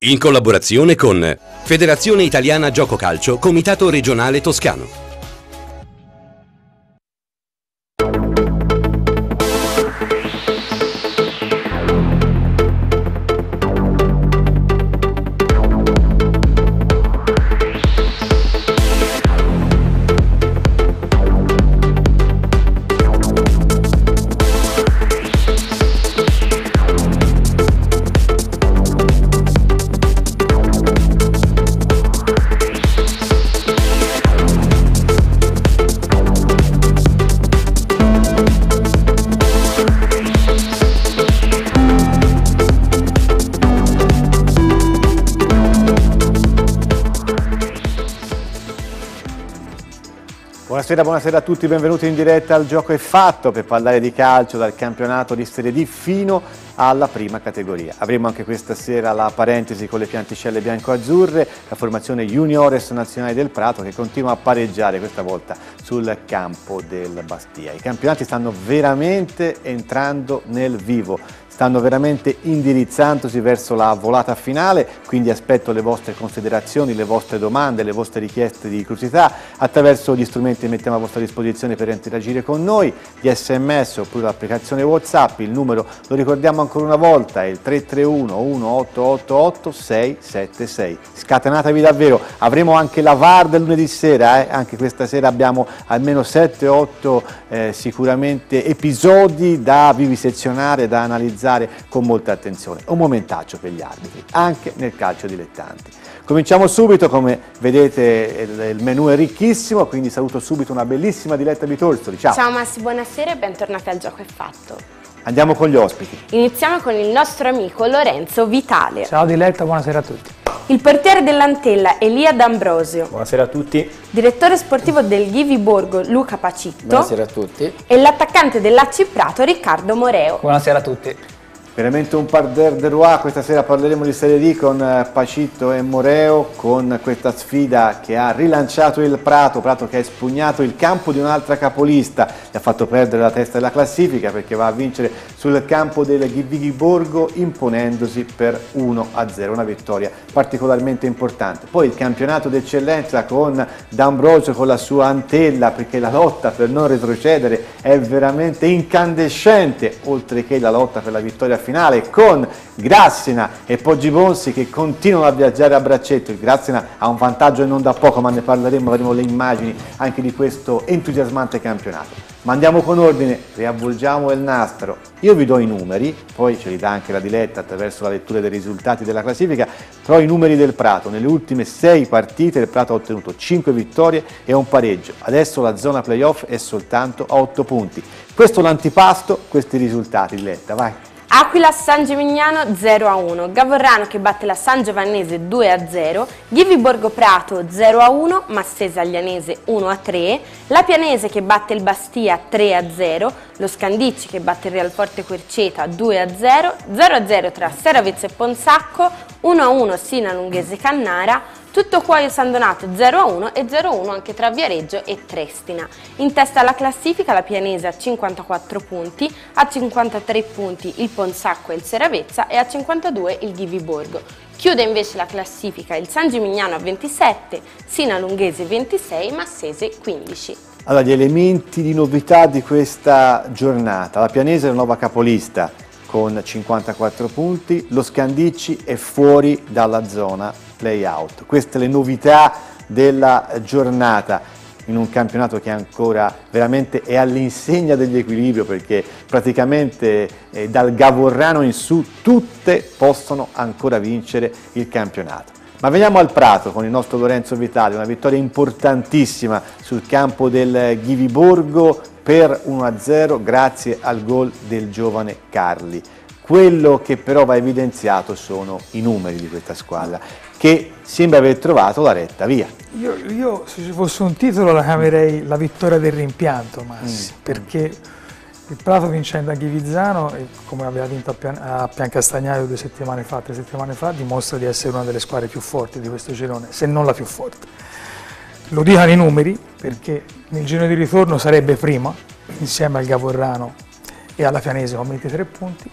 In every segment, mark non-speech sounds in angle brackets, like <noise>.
In collaborazione con Federazione Italiana Gioco Calcio, Comitato Regionale Toscano. Buonasera, a tutti, benvenuti in diretta al Gioco è Fatto per parlare di calcio dal campionato di Serie D fino alla prima categoria. Avremo anche questa sera la parentesi con le pianticelle bianco-azzurre, la formazione Juniores Nazionale del Prato che continua a pareggiare questa volta sul campo del Bastia. I campionati stanno veramente entrando nel vivo stanno veramente indirizzandosi verso la volata finale, quindi aspetto le vostre considerazioni, le vostre domande, le vostre richieste di curiosità attraverso gli strumenti che mettiamo a vostra disposizione per interagire con noi, gli sms oppure l'applicazione Whatsapp, il numero lo ricordiamo ancora una volta, è il 331 1888 676. Scatenatevi davvero, avremo anche la VAR del lunedì sera, eh? anche questa sera abbiamo almeno 7-8 eh, sicuramente episodi da vivisezionare, da analizzare analizzare con molta attenzione. Un momentaccio per gli arbitri, anche nel calcio dilettanti. Cominciamo subito, come vedete il, menù è ricchissimo, quindi saluto subito una bellissima Diletta Bitorzoli. Ciao! Ciao Massi, buonasera e bentornati al Gioco è Fatto. Andiamo con gli ospiti. Iniziamo con il nostro amico Lorenzo Vitale. Ciao Diletta, buonasera a tutti. Il portiere dell'Antella Elia D'Ambrosio. Buonasera a tutti. Direttore sportivo del Ghivi Borgo Luca Pacitto. Buonasera a tutti. E l'attaccante dell'Acci Prato Riccardo Moreo. Buonasera a tutti. Veramente un parterre de roi, questa sera parleremo di Serie D con eh, Pacitto e Moreo, con questa sfida che ha rilanciato il Prato, Prato che ha espugnato il campo di un'altra capolista, gli ha fatto perdere la testa della classifica perché va a vincere sul campo del Ghivighi Borgo imponendosi per 1-0, una vittoria particolarmente importante. Poi il campionato d'eccellenza con D'Ambrosio con la sua antella perché la lotta per non retrocedere è veramente incandescente, oltre che la lotta per la vittoria finale finale con Grassina e Poggi Bonsi che continuano a viaggiare a braccetto. Il Grassina ha un vantaggio e non da poco, ma ne parleremo, avremo le immagini anche di questo entusiasmante campionato. Ma andiamo con ordine, riavvolgiamo il nastro. Io vi do i numeri, poi ce li dà anche la diletta attraverso la lettura dei risultati della classifica, però i numeri del Prato. Nelle ultime sei partite il Prato ha ottenuto 5 vittorie e un pareggio. Adesso la zona playoff è soltanto a 8 punti. Questo l'antipasto, questi risultati, diletta, vai. Aquila San Gimignano 0 a 1, Gavorrano che batte la San Giovannese 2 a 0, Ghivi Borgo Prato 0 a 1, Massese Aglianese 1 a 3, La Pianese che batte il Bastia 3 a 0, lo Scandicci che batte il Realforte Querceta 2 a 0, 0 a 0 tra Seravezza e Ponsacco, 1 a 1 Sina Lunghese Cannara, tutto Cuoio San Donato 0-1 e 0-1 anche tra Viareggio e Trestina. In testa alla classifica la Pianese a 54 punti, a 53 punti il Ponsacco e il Seravezza e a 52 il Ghiviborgo. Chiude invece la classifica il San Gimignano a 27, Sina Lunghese 26, Massese 15. Allora, gli elementi di novità di questa giornata. La Pianese è la nuova capolista con 54 punti, lo Scandicci è fuori dalla zona play-out. Queste le novità della giornata in un campionato che ancora veramente è all'insegna dell'equilibrio perché praticamente eh, dal Gavorrano in su tutte possono ancora vincere il campionato. Ma veniamo al Prato con il nostro Lorenzo Vitale, una vittoria importantissima sul campo del Ghiviborgo per 1-0 grazie al gol del giovane Carli. Quello che però va evidenziato sono i numeri di questa squadra che sembra aver trovato la retta via. Io, io se ci fosse un titolo la chiamerei la vittoria del rimpianto, Massi, mm. perché il Prato vincendo a Ghivizzano, come aveva vinto a, Pian a Piancastagnaio due settimane fa, tre settimane fa, dimostra di essere una delle squadre più forti di questo girone, se non la più forte. Lo dicono i numeri, perché nel girone di ritorno sarebbe prima, insieme al Gavorrano e alla Pianese con 23 punti,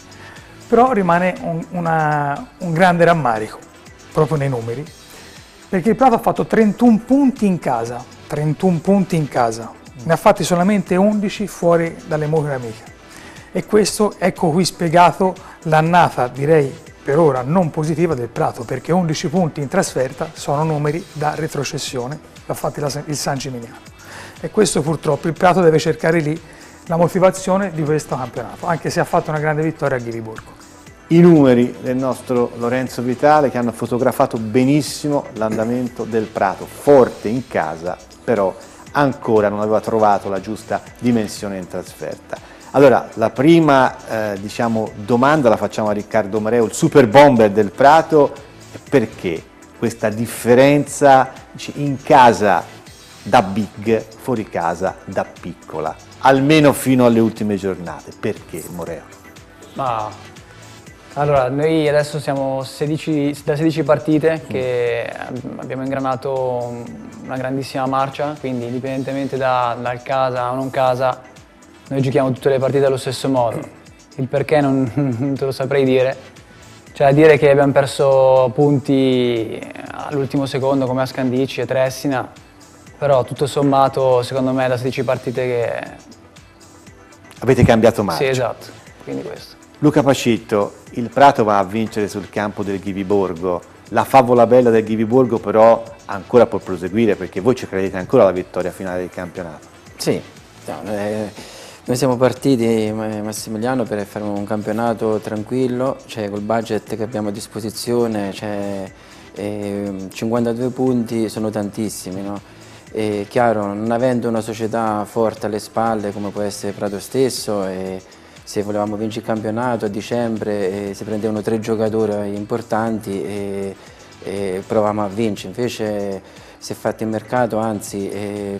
però rimane un, una, un grande rammarico proprio nei numeri, perché il Prato ha fatto 31 punti in casa, 31 punti in casa, ne ha fatti solamente 11 fuori dalle mura amiche. E questo ecco qui spiegato l'annata, direi per ora non positiva del Prato, perché 11 punti in trasferta sono numeri da retrocessione, l'ha fatti il San Gimignano. E questo purtroppo il Prato deve cercare lì la motivazione di questo campionato, anche se ha fatto una grande vittoria a Ghiriburgo. I numeri del nostro Lorenzo Vitale che hanno fotografato benissimo l'andamento del Prato, forte in casa, però ancora non aveva trovato la giusta dimensione in trasferta. Allora, la prima eh, diciamo, domanda la facciamo a Riccardo Mareo, il super bomber del Prato, perché questa differenza in casa da big, fuori casa da piccola, almeno fino alle ultime giornate. Perché Moreo? Ma allora, noi adesso siamo 16, da 16 partite che abbiamo ingranato una grandissima marcia, quindi indipendentemente da, dal casa o non casa, noi giochiamo tutte le partite allo stesso modo. Il perché non, <laughs> non te lo saprei dire. Da dire che abbiamo perso punti all'ultimo secondo come a Scandicci e Tressina, però tutto sommato secondo me da 16 partite che... Avete cambiato marcia. Sì, esatto, quindi questo. Luca Pacitto, il Prato va a vincere sul campo del Ghiviborgo, la favola bella del Ghiviborgo però ancora può proseguire perché voi ci credete ancora alla vittoria finale del campionato. Sì, eh, noi siamo partiti Massimiliano per fare un campionato tranquillo, cioè col budget che abbiamo a disposizione, cioè, eh, 52 punti sono tantissimi, no? È chiaro, non avendo una società forte alle spalle come può essere Prato stesso, e se volevamo vincere il campionato a dicembre si prendevano tre giocatori importanti e, e provavamo a vincere, invece si è fatto il mercato, anzi eh,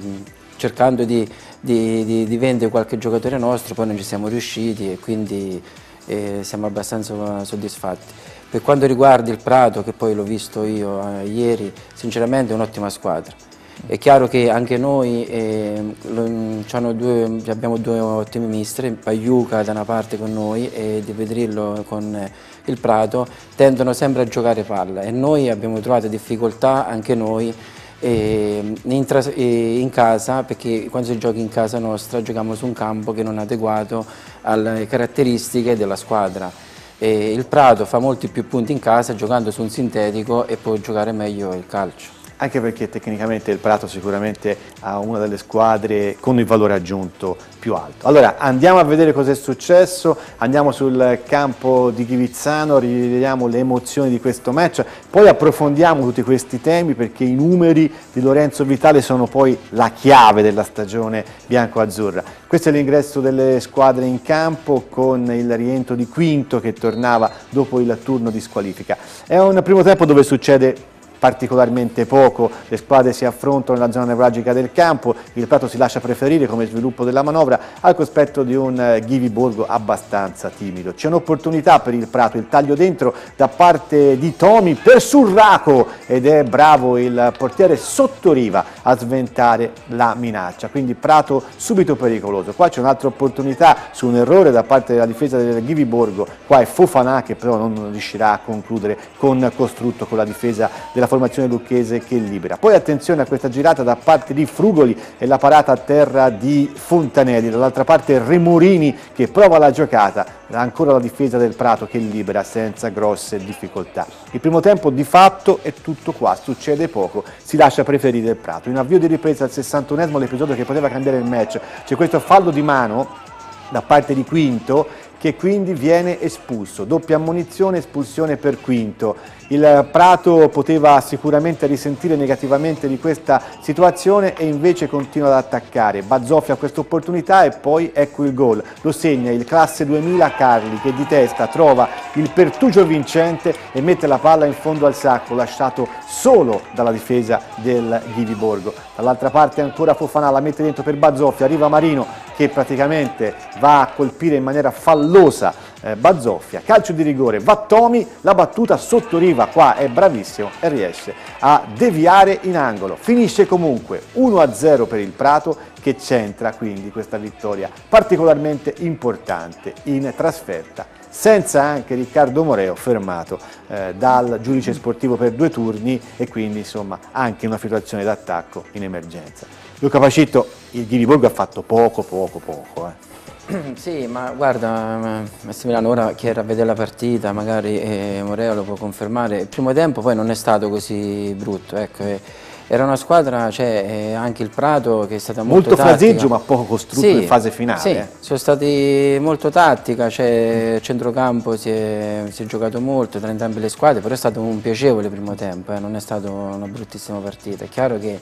cercando di, di, di, di, vendere qualche giocatore nostro, poi non ci siamo riusciti e quindi eh, siamo abbastanza soddisfatti. Per quanto riguarda il Prato, che poi l'ho visto io eh, ieri, sinceramente è un'ottima squadra è chiaro che anche noi eh, due, abbiamo due ottimi mistri, Pagliuca da una parte con noi e Di Pedrillo con eh, il Prato, tendono sempre a giocare palla e noi abbiamo trovato difficoltà anche noi eh, in, in, casa perché quando si gioca in casa nostra giochiamo su un campo che non è adeguato alle caratteristiche della squadra. E il Prato fa molti più punti in casa giocando su un sintetico e può giocare meglio il calcio anche perché tecnicamente il Prato sicuramente ha una delle squadre con il valore aggiunto più alto. Allora andiamo a vedere cosa è successo, andiamo sul campo di Ghivizzano, rivediamo le emozioni di questo match, poi approfondiamo tutti questi temi perché i numeri di Lorenzo Vitale sono poi la chiave della stagione bianco-azzurra. Questo è l'ingresso delle squadre in campo con il rientro di Quinto che tornava dopo il turno di squalifica. È un primo tempo dove succede particolarmente poco, le squadre si affrontano nella zona nevralgica del campo, il Prato si lascia preferire come sviluppo della manovra al cospetto di un eh, Ghivi Borgo abbastanza timido. C'è un'opportunità per il Prato, il taglio dentro da parte di Tomi per Surraco ed è bravo il portiere Sottoriva a sventare la minaccia, quindi Prato subito pericoloso. Qua c'è un'altra opportunità su un errore da parte della difesa del Ghivi Borgo, qua è Fofanà che però non riuscirà a concludere con Costrutto con la difesa della formazione lucchese che libera. Poi attenzione a questa girata da parte di Frugoli e la parata a terra di Fontanelli, dall'altra parte Remorini che prova la giocata, ancora la difesa del Prato che libera senza grosse difficoltà. Il primo tempo di fatto è tutto qua, succede poco, si lascia preferire il Prato. In avvio di ripresa al 61esimo l'episodio che poteva cambiare il match, c'è questo fallo di mano da parte di Quinto che quindi viene espulso. Doppia ammonizione, espulsione per Quinto. Il Prato poteva sicuramente risentire negativamente di questa situazione e invece continua ad attaccare. Bazzoffi ha questa opportunità e poi ecco il gol. Lo segna il classe 2000 Carli che di testa trova il pertugio vincente e mette la palla in fondo al sacco, lasciato solo dalla difesa del Ghiviborgo. Dall'altra parte ancora Fofana la mette dentro per Bazzoffi, arriva Marino che praticamente va a colpire in maniera fallosa eh, Bazzoffia, calcio di rigore, Vattomi, la battuta sotto riva, qua è bravissimo e riesce a deviare in angolo. Finisce comunque 1-0 per il Prato che centra quindi questa vittoria particolarmente importante in trasferta senza anche Riccardo Moreo fermato eh, dal giudice sportivo per due turni e quindi insomma anche una situazione d'attacco in emergenza. Luca Pacitto, il Ghiriborgo ha fatto poco, poco, poco. Eh. <clears throat> Sì, ma guarda Massimiliano, ora chi era a vedere la partita, magari eh, Moreo lo può confermare, il primo tempo poi non è stato così brutto, ecco, eh, era una squadra, cioè, eh, anche il Prato che è stata molto, molto fraseggio ma poco costrutto sì, in fase finale. Sì, eh. sono stati molto tattica, cioè, il centrocampo si è, si è, giocato molto tra entrambe le squadre, però è stato un piacevole primo tempo, eh, non è stata una bruttissima partita. È chiaro che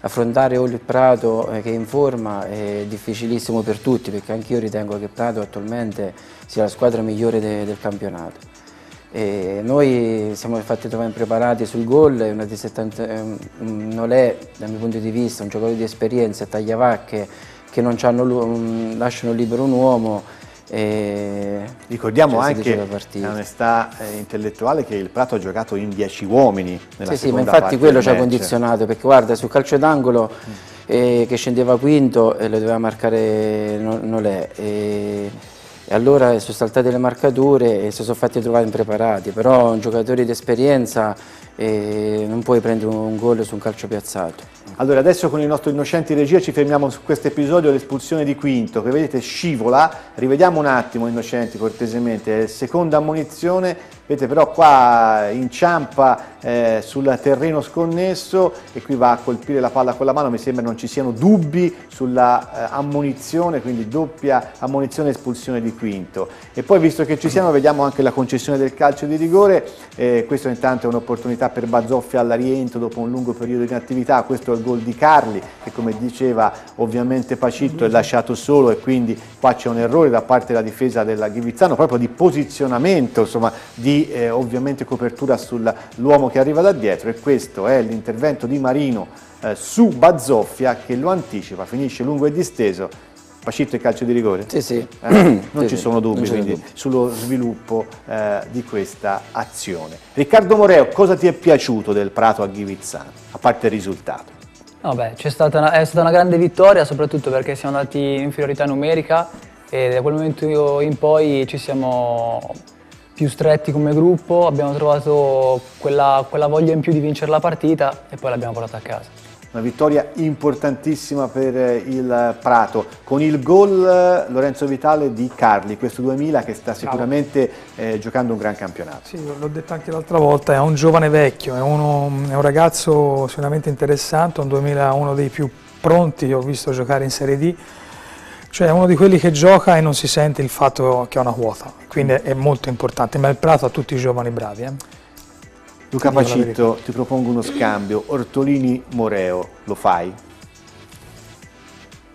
affrontare Oli Prato eh, che è in forma è difficilissimo per tutti perché anch'io ritengo che Prato attualmente sia la squadra migliore de del campionato. E noi siamo infatti trovati impreparati sul gol, una di 70, non è dal mio punto di vista un giocatore di esperienza, tagliavacche che non lasciano libero un uomo e Ricordiamo anche l'onestà eh, intellettuale che il Prato ha giocato in 10 uomini nella sì, sì, ma infatti quello ci ha condizionato perché guarda sul calcio d'angolo mm. eh, che scendeva quinto e eh, lo doveva marcare Nolè e, e allora sono saltate le marcature e si sono fatti trovare impreparati però un giocatore di esperienza eh, non puoi prendere un gol su un calcio piazzato. Allora adesso con il nostro innocenti regia ci fermiamo su questo episodio, l'espulsione di Quinto, che vedete scivola, rivediamo un attimo innocenti cortesemente, seconda ammonizione Vedete però qua inciampa eh, sul terreno sconnesso e qui va a colpire la palla con la mano, mi sembra non ci siano dubbi sulla eh, ammonizione, quindi doppia ammonizione e espulsione di Quinto. E poi visto che ci siamo vediamo anche la concessione del calcio di rigore, eh, questo intanto è un'opportunità per Bazzoffi alla rientro dopo un lungo periodo di inattività, questo è il gol di Carli che come diceva ovviamente Pacitto è lasciato solo e quindi qua c'è un errore da parte della difesa della Ghivizzano proprio di posizionamento, insomma di eh, ovviamente copertura sull'uomo che arriva da dietro e questo è l'intervento di Marino eh, su Bazzoffia che lo anticipa, finisce lungo e disteso. Pacitto e calcio di rigore? Sì, sì. Eh, <clears throat> non sì, ci sono dubbi quindi dubbi. sullo sviluppo eh, di questa azione. Riccardo Moreo, cosa ti è piaciuto del Prato a Ghivizzano, a parte il risultato? No, beh, è stata, una, è stata una grande vittoria, soprattutto perché siamo andati in inferiorità numerica e da quel momento in poi ci siamo più stretti come gruppo, abbiamo trovato quella, quella voglia in più di vincere la partita e poi l'abbiamo portata a casa. Una vittoria importantissima per il Prato, con il gol eh, Lorenzo Vitale di Carli, questo 2000 che sta sicuramente eh, giocando un gran campionato. Sì, l'ho detto anche l'altra volta, è un giovane vecchio, è, uno, è un ragazzo sicuramente interessante, un 2000 uno dei più pronti, ho visto giocare in Serie D, cioè è uno di quelli che gioca e non si sente il fatto che ha una quota, quindi è molto importante, ma il Prato ha tutti i giovani bravi. Eh? Luca Pacitto, ti propongo uno scambio, Ortolini-Moreo, lo fai?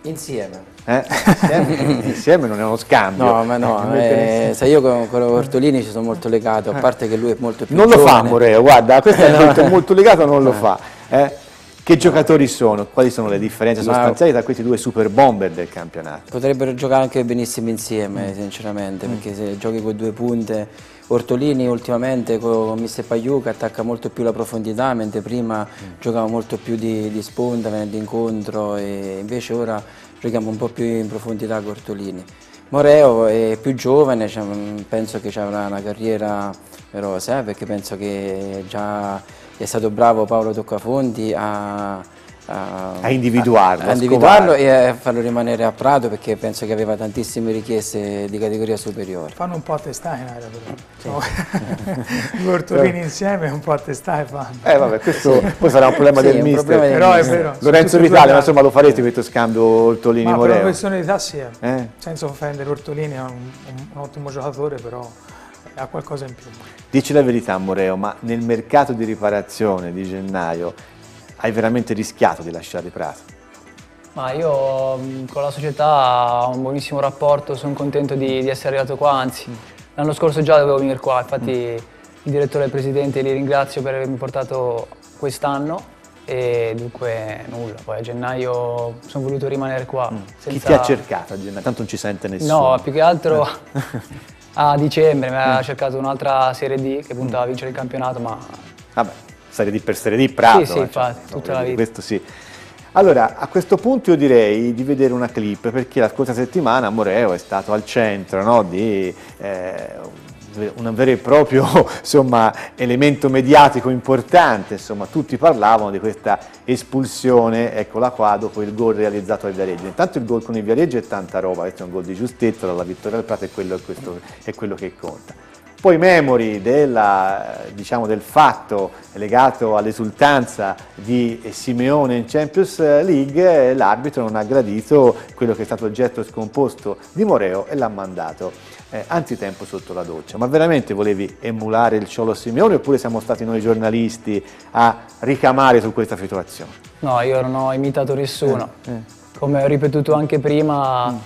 Insieme. Eh? Insieme, <laughs> insieme, non è uno scambio. No, ma no, eh, sai io con, con Ortolini ci sono molto legato, a parte che lui è molto più Non giovane. lo fa Moreo, guarda, questo è <laughs> molto, molto legato, non lo fa. Eh? Che giocatori sono? Quali sono le differenze sostanziali tra questi due super bomber del campionato? Potrebbero giocare anche benissimo insieme, sinceramente, mm. perché se giochi con due punte, Ortolini ultimamente con Mister Pagliuca attacca molto più la profondità, mentre prima mm. giocava molto più di, di sponda, venendo incontro e invece ora giochiamo un po' più in profondità con Ortolini. Moreo è più giovane, cioè, penso che avrà una carriera verosa, eh, perché penso che già è stato bravo Paolo Toccafonti a, a, a individuarlo, a, a individuarlo e a farlo rimanere a Prato perché penso che aveva tantissime richieste di categoria superiore. Fanno un po' a testare in area però. Sì. <laughs> Due ortolini insieme un po' a testare fanno. Eh vabbè, questo poi sarà un problema sì, del mister. Problema però è vero. Lorenzo Vitale, ma insomma lo faresti questo scambio Ortolini-Moreo? Ma per professionalità sì, eh. eh. senza offendere Ortolini, è un, un, un ottimo giocatore però ha qualcosa in più. Dici la verità Moreo, ma nel mercato di riparazione di gennaio hai veramente rischiato di lasciare Prato? Ma io con la società ho un buonissimo rapporto, sono contento di, di essere arrivato qua, anzi l'anno scorso già dovevo venire qua, infatti mm. il direttore e il presidente li ringrazio per avermi portato quest'anno e dunque nulla, poi a gennaio sono voluto rimanere qua. Mm. Senza... Chi ti ha cercato a gennaio? Tanto non ci sente nessuno. No, più che altro <laughs> a dicembre mi aveva mm. cercato un'altra Serie D che puntava a vincere il campionato, ma... Vabbè, Serie D per Serie D, Prato. Sì, sì, infatti, cioè, tutta la vita. Questo sì. Allora, a questo punto io direi di vedere una clip perché la scorsa settimana Moreo è stato al centro no, di eh, un vero e proprio <laughs> insomma, elemento mediatico importante, insomma, tutti parlavano di questa espulsione, eccola qua, dopo il gol realizzato al Viareggio. Intanto il gol con il Viareggio è tanta roba, questo è un gol di giustezza dalla vittoria del Prato e quello, questo, è quello che conta. Poi memori della, diciamo, del fatto legato all'esultanza di Simeone in Champions League, l'arbitro non ha gradito quello che è stato il getto scomposto di Moreo e l'ha mandato eh, anzitempo sotto la doccia. Ma veramente volevi emulare il Ciolo Simeone oppure siamo stati noi giornalisti a ricamare su questa situazione? No, io non ho imitato nessuno. Eh, eh. Come ho ripetuto anche prima, mm.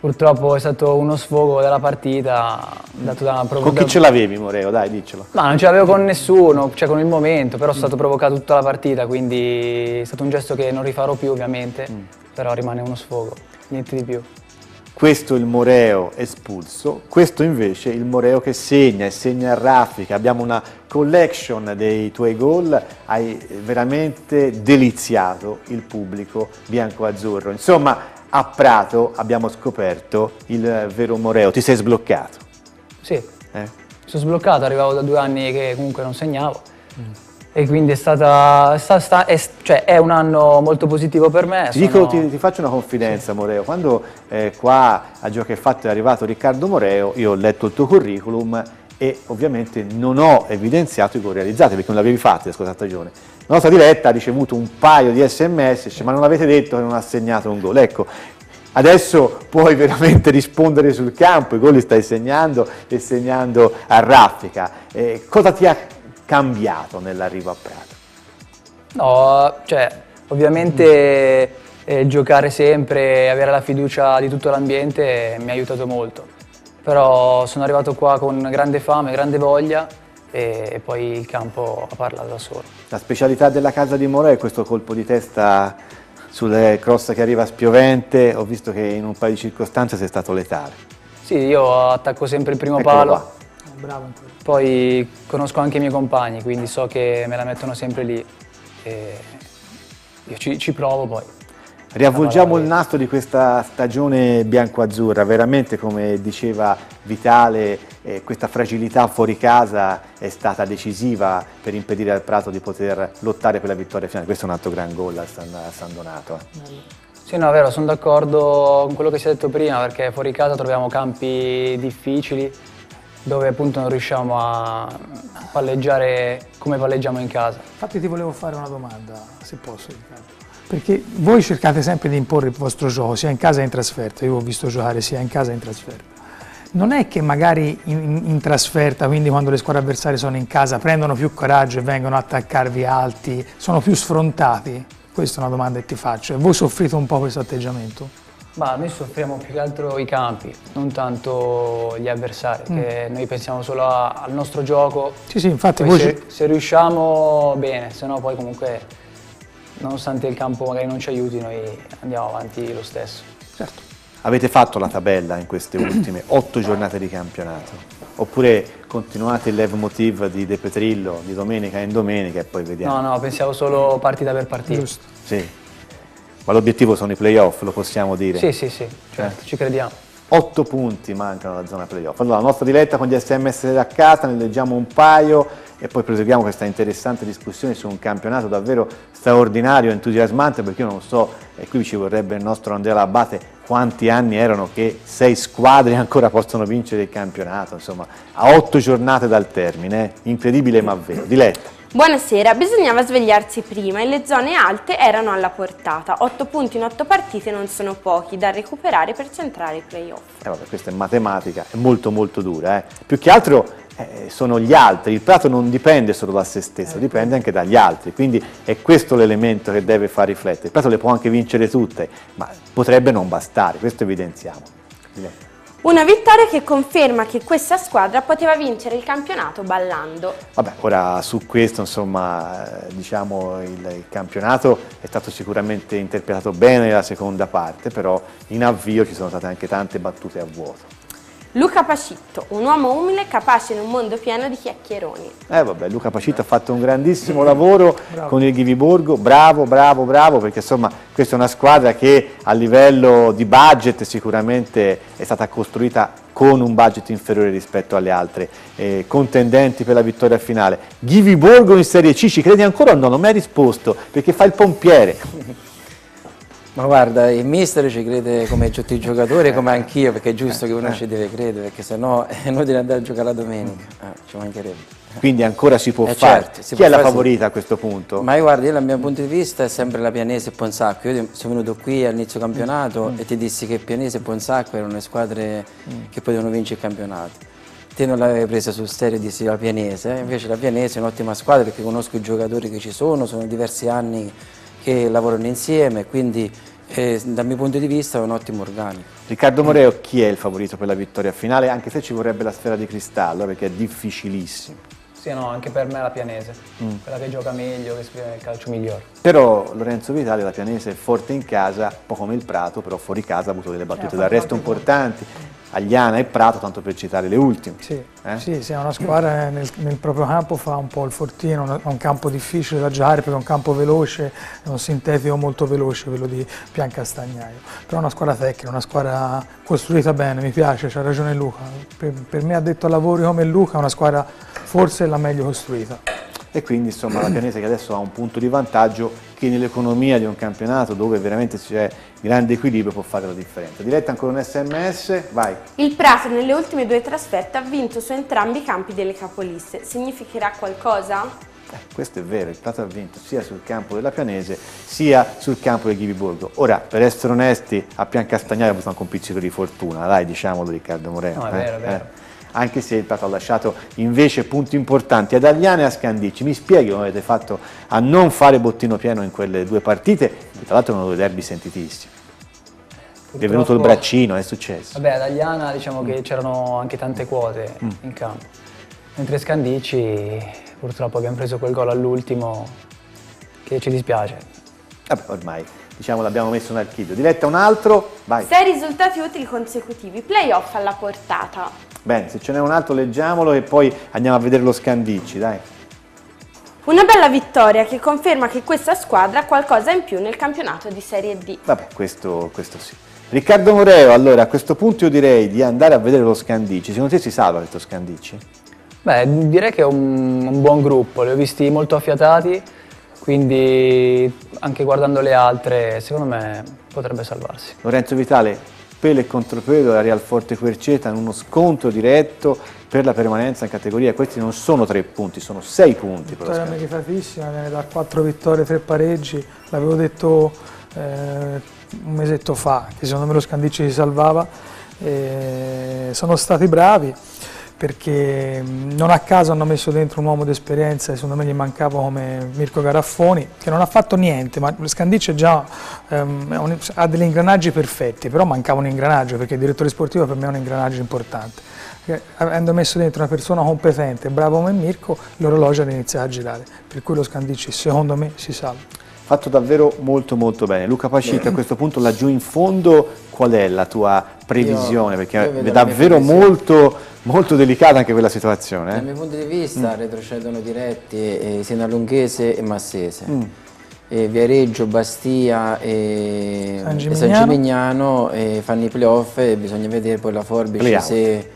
Purtroppo è stato uno sfogo della partita dato da una Con chi ce l'avevi Moreo? Dai, diccelo. Ma non ce l'avevo con nessuno, cioè con il momento, però è stato provocato tutta la partita, quindi è stato un gesto che non rifarò più ovviamente, mm. però rimane uno sfogo, niente di più questo il Moreo espulso, questo invece il Moreo che segna e segna a raffica, abbiamo una collection dei tuoi gol, hai veramente deliziato il pubblico bianco-azzurro. Insomma, a Prato abbiamo scoperto il vero Moreo, ti sei sbloccato. Sì, eh? sono sbloccato, arrivavo da due anni che comunque non segnavo. Mm e quindi è, stata, sta, sta, è, cioè è, un anno molto positivo per me. Ti, sono... dico, ti, ti faccio una confidenza sì. Moreo, quando eh, qua a Gioco e Fatto è arrivato Riccardo Moreo, io ho letto il tuo curriculum e ovviamente non ho evidenziato i gol realizzati perché non l'avevi fatti la scorsa stagione. La nostra diretta ha ricevuto un paio di sms, dice, ma non avete detto che non ha segnato un gol. Ecco, adesso puoi veramente rispondere sul campo, i gol li stai segnando e segnando a raffica. Eh, cosa ti ha cambiato nell'arrivo a Prato? No, cioè, ovviamente eh, giocare sempre avere la fiducia di tutto l'ambiente mi ha aiutato molto. Però sono arrivato qua con grande fame, grande voglia e poi il campo ha parlato da solo. La specialità della casa di Moro è questo colpo di testa sulle cross che arriva spiovente, ho visto che in un paio di circostanze sei stato letale. Sì, io attacco sempre il primo Eccolo palo. Qua. Bravo. Poi conosco anche i miei compagni, quindi so che me la mettono sempre lì e io ci, ci provo poi. Riavvolgiamo il nastro di questa stagione bianco-azzurra, veramente come diceva Vitale, eh, questa fragilità fuori casa è stata decisiva per impedire al Prato di poter lottare per la vittoria finale. Questo è un altro gran gol a San, a San Donato. Sì, no, è vero, sono d'accordo con quello che si è detto prima, perché fuori casa troviamo campi difficili, dove appunto non riusciamo a palleggiare come palleggiamo in casa. Infatti ti volevo fare una domanda, se posso Riccardo. Perché voi cercate sempre di imporre il vostro gioco sia in casa che in trasferta, io ho visto giocare sia in casa che in trasferta. Non è che magari in, in trasferta, quindi quando le squadre avversarie sono in casa, prendono più coraggio e vengono a attaccarvi alti, sono più sfrontati? Questa è una domanda che ti faccio. E voi soffrite un po' questo atteggiamento? Ma noi soffriamo più che altro i campi, non tanto gli avversari, mm. che noi pensiamo solo a, al nostro gioco. Sì, sì, infatti se, se, riusciamo bene, se no poi comunque nonostante il campo magari non ci aiuti noi andiamo avanti lo stesso. Certo. Avete fatto la tabella in queste <clears throat> ultime otto giornate di campionato? Oppure continuate il leitmotiv di De Petrillo di domenica in domenica e poi vediamo? No, no, pensiamo solo partita per partita. Giusto. Sì. Ma l'obiettivo sono i playoff, lo possiamo dire? Sì, sì, sì, certo, eh. ci crediamo. Otto punti mancano alla zona playoff. Allora, la nostra diretta con gli sms da casa, ne leggiamo un paio e poi proseguiamo questa interessante discussione su un campionato davvero straordinario, entusiasmante, perché io non so, e qui ci vorrebbe il nostro Andrea Labate, quanti anni erano che sei squadre ancora possono vincere il campionato, insomma, a otto giornate dal termine, eh? incredibile ma vero. Diletta. Buonasera, bisognava svegliarsi prima e le zone alte erano alla portata. 8 punti in 8 partite non sono pochi da recuperare per centrare i playoff. Eh vabbè, questa è matematica, è molto molto dura. Eh. Più che altro eh, sono gli altri, il Prato non dipende solo da se stesso, dipende anche dagli altri, quindi è questo l'elemento che deve far riflettere. Il Prato le può anche vincere tutte, ma potrebbe non bastare, questo evidenziamo. Una vittoria che conferma che questa squadra poteva vincere il campionato ballando. Vabbè, ora su questo insomma diciamo il, il, campionato è stato sicuramente interpretato bene nella seconda parte, però in avvio ci sono state anche tante battute a vuoto. Luca Pacitto, un uomo umile capace in un mondo pieno di chiacchieroni. Eh vabbè, Luca Pacitto ha fatto un grandissimo lavoro con il Ghiviborgo, bravo, bravo, bravo, perché insomma questa è una squadra che a livello di budget sicuramente è stata costruita con un budget inferiore rispetto alle altre eh, contendenti per la vittoria finale. Ghiviborgo in Serie C, ci credi ancora o no? Non mi hai risposto, perché fa il pompiere. Ma guarda, il mister ci crede come tutti i giocatori, come anch'io, perché è giusto che uno ci deve credere, perché sennò <laughs> è inutile andare a giocare la domenica, eh, ci mancherebbe. Quindi ancora si può Eh, fare. certo, si Chi è può la fare, favorita a questo punto? Ma guarda, io dal mio punto di vista è sempre la Pianese e Ponsacco. Io sono venuto qui all'inizio campionato e ti dissi che Pianese e Ponsacco erano le squadre che potevano vincere il campionato. Te non l'avevi presa sul serio e dissi la Pianese, eh? invece la Pianese è un'ottima squadra perché conosco i giocatori che ci sono, sono diversi anni che lavorano insieme, quindi eh, dal mio punto di vista è un ottimo organico. Riccardo Moreo, chi è il favorito per la vittoria finale? Anche se ci vorrebbe la sfera di cristallo, perché è difficilissimo. Sì, no, anche per me è la Pianese, quella che gioca meglio, che esprime il calcio migliore. Però Lorenzo Vitale, la Pianese, è forte in casa, un po' come il Prato, però fuori casa ha avuto delle battute d'arresto importanti. Agliana e Prato, tanto per citare le ultime. Sì, Eh? sì, sì, è una squadra nel, nel proprio campo fa un po' il fortino, è un campo difficile da giocare perché è un campo veloce, è un sintetico molto veloce quello di Piancastagnaio, però è una squadra tecnica, una squadra costruita bene, mi piace, c'ha ragione Luca, per, per me ha detto a lavori come Luca è una squadra forse la meglio costruita. E quindi insomma la Pianese che adesso ha un punto di vantaggio che nell'economia di un campionato dove veramente c'è grande equilibrio può fare la differenza. Diretta ancora un sms, vai. Il Prato nelle ultime due trasferte ha vinto su entrambi i campi delle capoliste. Significherà qualcosa? Eh, questo è vero, il Prato ha vinto sia sul campo della Pianese sia sul campo del Ghiviborgo. Ora, per essere onesti, a Piancastagnaio ha avuto anche un pizzico di fortuna, dai, diciamolo Riccardo Moreno. No, è eh, vero, è vero. eh. Anche se il Prato ha lasciato invece punti importanti ad Agliana e a Scandicci. Mi spieghi come avete fatto a non fare bottino pieno in quelle due partite, che tra l'altro erano due derby sentitissimi. Vi è venuto il Purtroppo- braccino, è successo. Vabbè, ad Agliana diciamo che c'erano anche tante quote in campo. Mentre Scandicci purtroppo abbiamo preso quel gol all'ultimo che ci dispiace. Vabbè, ormai, diciamo, l'abbiamo messo in archivio. Diretta un altro, vai. Sei risultati utili consecutivi, playoff alla portata. Bene, se ce n'è un altro leggiamolo e poi andiamo a vedere lo Scandicci, dai. Una bella vittoria che conferma che questa squadra ha qualcosa in più nel campionato di Serie D. Vabbè, questo, questo sì. Riccardo Moreo, allora a questo punto io direi di andare a vedere lo Scandicci. Secondo te si salva questo Scandicci? Beh, direi che è un, un buon gruppo, li ho visti molto affiatati, quindi anche guardando le altre, secondo me potrebbe salvarsi. Lorenzo Vitale, pelo e contropelo la Real Forte Querceta in uno scontro diretto per la permanenza in categoria. Questi non sono tre punti, sono sei punti Vittoria meritatissima, viene da quattro vittorie, tre pareggi, l'avevo detto eh, un mesetto fa che secondo me lo Scandicci si salvava, e sono stati bravi perché mh, non a caso hanno messo dentro un uomo d'esperienza e secondo me gli mancava come Mirko Garaffoni che non ha fatto niente, ma Scandicci già, ehm, ha degli ingranaggi perfetti, però mancava un ingranaggio perché il direttore sportivo per me è un ingranaggio importante. Perché Avendo messo dentro una persona competente, bravo come Mirko, l'orologio ha iniziato a girare, per cui lo Scandicci secondo me si salva. Fatto davvero molto molto bene. Luca Pacita a questo punto laggiù in fondo qual è la tua previsione? Io- Perché io è davvero molto, molto delicata anche quella situazione. Dal eh? mio punto di vista retrocedono diretti eh, Sinalunghese e Massese. E Viareggio, Bastia e San e Gimignano. San Gimignano eh, fanno i playoff e bisogna vedere poi la Forbice Playout. se...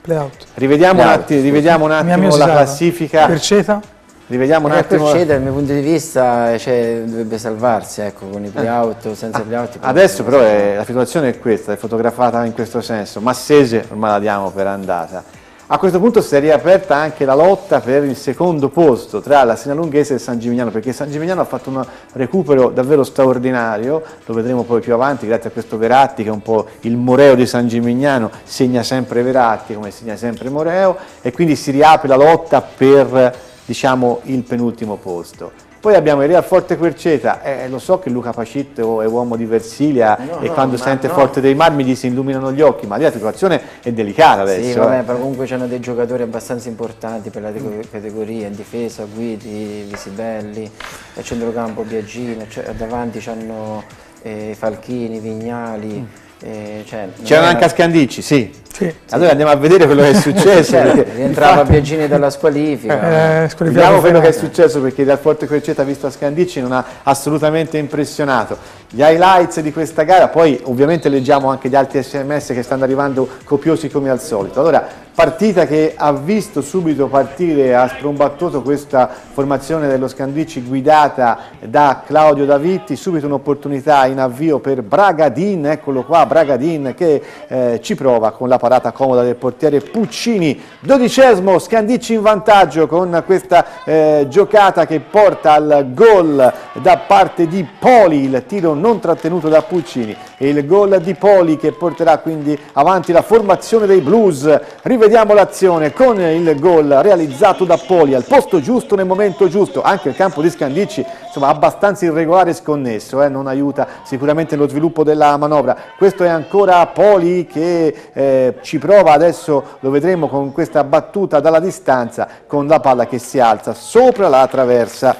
Playout. Rivediamo, un Bravo, attimo, rivediamo un attimo la classifica. Perceta? Rivediamo un Eh, attimo. Perceda, dal mio punto di vista cioè, dovrebbe salvarsi ecco, con i playout o senza playout. poi- Adesso però è- la situazione è questa, è fotografata in questo senso. Massese ormai la diamo per andata. A questo punto si è riaperta anche la lotta per il secondo posto tra la Sinalunghese e San Gimignano, perché San Gimignano ha fatto un recupero davvero straordinario, lo vedremo poi più avanti grazie a questo Veratti che è un po' il Moreo di San Gimignano, segna sempre Veratti come segna sempre Moreo e quindi si riapre la lotta per diciamo, il penultimo posto. Poi abbiamo il Real Forte Querceta, eh, lo so che Luca Pacitto è uomo di Versilia No, e no, quando sente no. Forte dei Marmi gli si illuminano gli occhi, ma lì la situazione è delicata adesso. Sì, eh. vabbè, però comunque c'hanno dei giocatori abbastanza importanti per la te- categoria, in difesa Guidi, Visibelli, a centrocampo Biagino, cioè, davanti c'hanno eh, Falchini, Vignali, Eh, cioè, C'erano era- anche a Scandici, sì. Sì. Allora andiamo a vedere quello che è successo. <laughs> Perché, rientrava infatti, Biagini dalla squalifica. Eh, squalificato Vediamo quello che è successo perché dal Forte Querceta visto a Scandici non ha assolutamente impressionato. Gli highlights di questa gara, poi ovviamente leggiamo anche gli altri sms che stanno arrivando copiosi come al solito. Allora, partita che ha visto subito partire, ha sprombattuto questa formazione dello Scandici guidata da Claudio Davitti, subito un'opportunità in avvio per Bragadin, eccolo qua, Bragadin che eh, ci prova con la parata comoda del portiere Puccini, dodicesimo, Scandici in vantaggio con questa eh, giocata che porta al gol da parte di Poli, il tiro non trattenuto da Puccini e il gol di Poli che porterà quindi avanti la formazione dei Blues. Rivediamo l'azione con il gol realizzato da Poli al posto giusto nel momento giusto, anche il campo di Scandici insomma abbastanza irregolare e sconnesso, eh, non aiuta sicuramente lo sviluppo della manovra. Questo è ancora Poli che eh, ci prova adesso, lo vedremo con questa battuta dalla distanza con la palla che si alza sopra la traversa.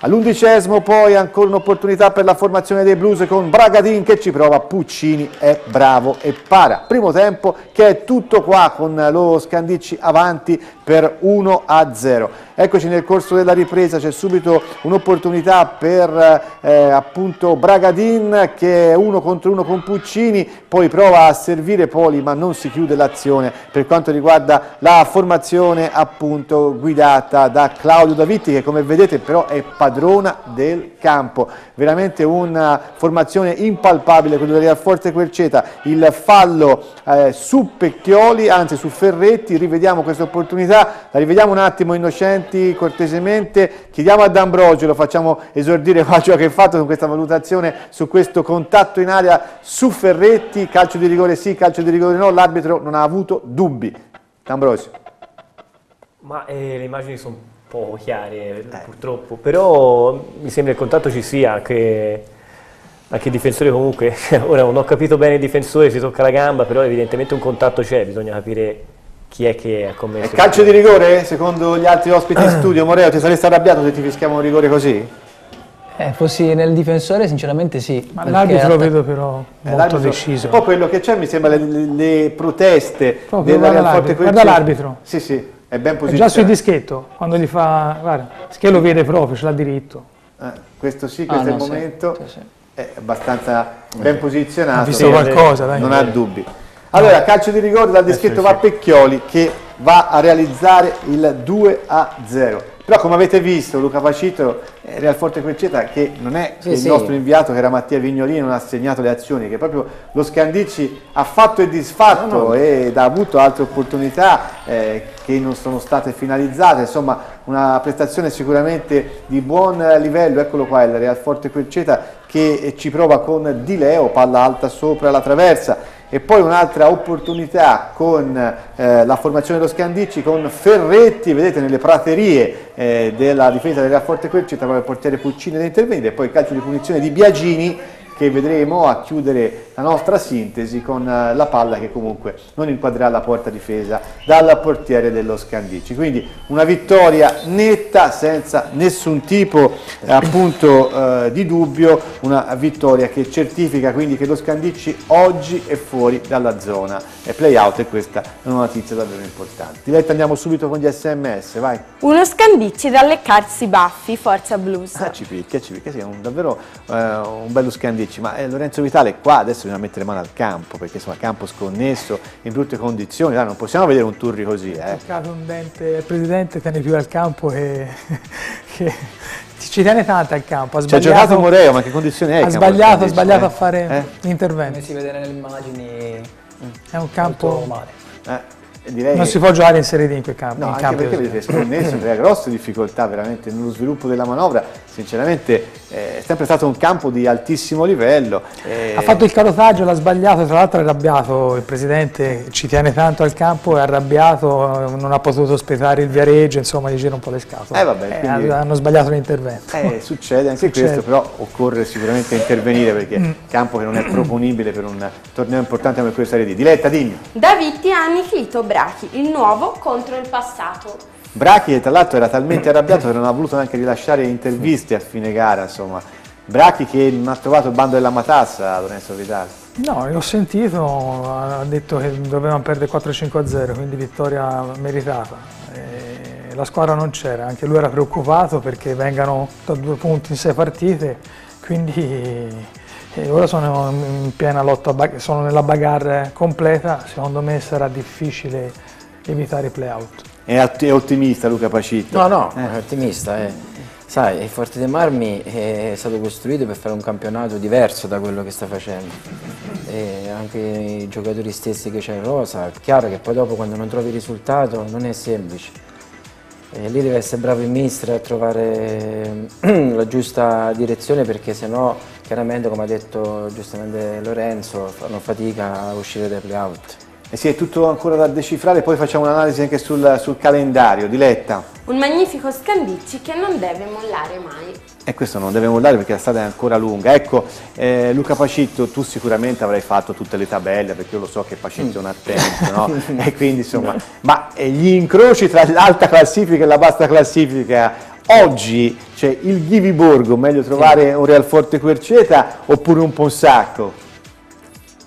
All'undicesimo poi ancora un'opportunità per la formazione dei Blues con Bragadin che ci prova, Puccini è bravo e para. Primo tempo che è tutto qua con lo Scandicci avanti per 1 a 0. Eccoci nel corso della ripresa, c'è subito un'opportunità per eh, appunto Bragadin che è uno contro uno con Puccini, poi prova a servire Poli ma non si chiude l'azione per quanto riguarda la formazione appunto guidata da Claudio Davitti che come vedete però è padrona del campo, veramente una formazione impalpabile quello del Forte Querceta, il fallo eh, su Pecchioli, anzi su Ferretti, rivediamo questa opportunità, la rivediamo un attimo innocenti cortesemente, chiediamo a D'Ambrogio, lo facciamo esordire <laughs> qua ciò che ha fatto con questa valutazione su questo contatto in aria su Ferretti, calcio di rigore sì, calcio di rigore no, l'arbitro non ha avuto dubbi. D'Ambrosio. Ma eh, le immagini sono poco chiare purtroppo, però mi sembra il contatto ci sia, anche, anche il difensore comunque, <laughs> ora non ho capito bene il difensore, si tocca la gamba, però evidentemente un contatto c'è, bisogna capire chi è che ha È commesso. calcio di rigore? Secondo gli altri ospiti in <clears throat> studio, Moreo, ti saresti arrabbiato se ti fischiamo un rigore così? Eh, fossi nel difensore sinceramente sì. Ma l'arbitro lo vedo però Eh, molto deciso. Un po' quello che c'è mi sembra le, le- proteste Proprio, della Real Forte l'arbitro, guarda l'arbitro. Sì, sì, è ben È posizionato. già sul dischetto, quando gli fa... Guarda, che lo vede proprio, ce l'ha diritto. Eh, questo sì, Ah, questo è il no, sì, momento. sì, sì. È abbastanza ben posizionato. Ha visto qualcosa, dai. Non ha dubbi. Allora, calcio di rigore dal dischetto va Pecchioli che va a realizzare il 2 a 0. Però come avete visto Luca Pacito, eh, Real Forte Querceta che non è Sì, il sì. nostro inviato che era Mattia Vignolini non ha segnato le azioni, che proprio lo Scandicci ha fatto e disfatto ed ha avuto altre opportunità eh, che non sono state finalizzate, insomma una prestazione sicuramente di buon livello, eccolo qua il Real Forte Querceta che ci prova con Di Leo, palla alta sopra la traversa e poi un'altra opportunità con eh, la formazione dello Scandicci con Ferretti, vedete nelle praterie eh, della difesa del Real Forte Querceta con il portiere Puccini da intervenire poi calcio di punizione di Biagini che vedremo a chiudere la nostra sintesi con eh, la palla che comunque non inquadrerà la porta difesa dal portiere dello Scandicci. Quindi una vittoria netta senza nessun tipo eh, appunto eh, di dubbio, una vittoria che certifica quindi che lo Scandicci oggi è fuori dalla zona e play out e questa è una notizia davvero importante. Diletta andiamo subito con gli sms, vai. Uno Scandicci da leccarsi i baffi, forza blues. Ah, ci picchia, ci picchia, sì, è un, davvero eh, un bello Scandicci, ma eh, Lorenzo Vitale qua adesso bisogna mettere mano al campo, perché insomma campo sconnesso, in brutte condizioni, dai, non possiamo vedere un Turri così, eh. Un dente, il presidente tiene più al campo che, <laughs> che ci tiene tanto al campo. Ha Ci ha sbagliato, giocato Moreo, ma che condizioni è? ha campo sbagliato, ha sbagliato a Scandicci, fare eh? Come l'intervento. si vede nelle immagini È un campo... male. Eh, direi Non si può giocare in Serie D in quel campo. No, in anche campi perché vedete sconnesso, crea grosse difficoltà veramente nello sviluppo della manovra, sinceramente eh, è sempre stato un campo di altissimo livello. eh, Ha fatto il carotaggio, l'ha sbagliato, tra l'altro è arrabbiato il presidente, ci tiene tanto al campo, è arrabbiato, non ha potuto aspettare il viareggio, insomma gli gira un po' le scatole. Eh, vabbè, quindi- hanno sbagliato l'intervento. Eh, succede anche Succede. questo, però occorre sicuramente intervenire perché è un campo che non è proponibile per un torneo importante come questa Serie D. Diletta, dimmi. Davitti ha annichilito Brachi, il nuovo contro il passato. Brachi che tra l'altro era talmente arrabbiato che non ha voluto neanche rilasciare interviste a fine gara, insomma. Brachi che non ha trovato il bando della matassa, Lorenzo Vitale. No, ho sentito, ha detto che dovevamo perdere 4-5-0, quindi vittoria meritata. E la squadra non c'era, anche lui era preoccupato perché vengano da due punti in sei partite, quindi ora sono in piena lotta, sono nella bagarre completa, secondo me sarà difficile evitare i play-out. È ottimista Luca Pacitto? No, no, eh. è ottimista. Eh. Sai, il Forte dei Marmi è stato costruito per fare un campionato diverso da quello che sta facendo. E anche i giocatori stessi che c'è in rosa, è chiaro che poi dopo quando non trovi il risultato non è semplice. E lì deve essere bravo il mister a trovare <clears throat> la giusta direzione perché sennò chiaramente come ha detto giustamente Lorenzo fanno fatica a uscire dai play-out. Eh sì, è tutto ancora da decifrare, poi facciamo un'analisi anche sul, sul, calendario. Diletta. Un magnifico Scandicci che non deve mollare mai. E questo non deve mollare perché la strada è ancora lunga. Ecco, eh, Luca Pacitto, tu sicuramente avrai fatto tutte le tabelle, perché io lo so che Pacitto è un attento, no? <laughs> e quindi insomma, ma eh, gli incroci tra l'alta classifica e la bassa classifica oggi c'è cioè il Ghiviborgo, meglio trovare un Real Forte Querceta oppure un Ponsacco?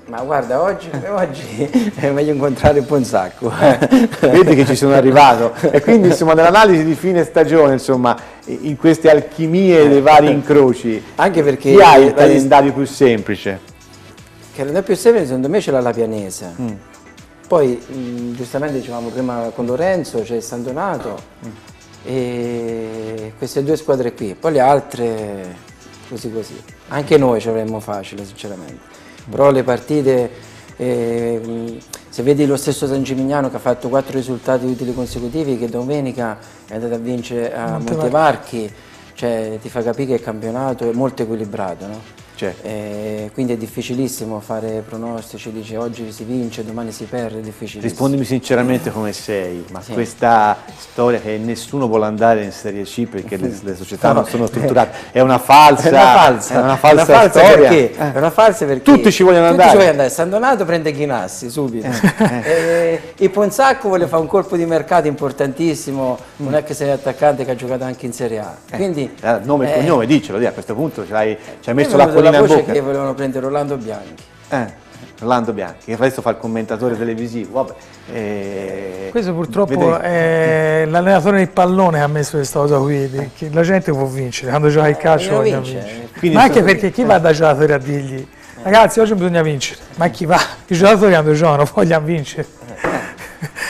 Ma guarda, oggi, oggi è meglio incontrare Ponsacco. Vedi che ci sono arrivato. E quindi insomma nell'analisi di fine stagione, insomma, in queste alchimie dei vari incroci, anche perché chi ha il calendario più semplice? Il calendario più semplice secondo me ce l'ha la Pianese. Mm. Poi mh, giustamente dicevamo prima con Lorenzo c'è San Donato mm. e queste due squadre qui, poi le altre così così. Anche noi ci avremmo facile sinceramente però le partite, eh, se vedi lo stesso San Gimignano che ha fatto quattro risultati utili consecutivi, che domenica è andato a vincere a Montevarchi, cioè, ti fa capire che il campionato è molto equilibrato. No? Certo. Eh, quindi è difficilissimo fare pronostici, dice oggi si vince, domani si perde, è difficilissimo. Rispondimi sinceramente come sei, ma sì. questa storia che nessuno vuole andare in Serie C perché le, le società no. non sono strutturate, è una falsa, è una falsa, è una falsa, è una falsa storia. Perché? È una falsa perché tutti ci vogliono tutti andare. Ci vogliono andare. San Donato prende Chinassi subito. Eh, eh. il Ponsacco vuole fare un colpo di mercato importantissimo, mm. un ex serie attaccante che ha giocato anche in Serie A. Eh. Quindi, nome e cognome, dicelo, a questo punto ci hai, ci hai messo l'acqua la voce che volevano prendere Orlando Bianchi. Eh, Orlando Bianchi, che adesso fa il commentatore televisivo. Vabbè, eh, Questo purtroppo è l'allenatore del pallone che ha messo questa cosa qui, la gente può vincere, quando gioca il eh, calcio eh, vince. vincere. Ma anche perché chi va da giocatore a dirgli ragazzi oggi bisogna vincere, ma chi va? I giocatori quando giocano vogliono vincere.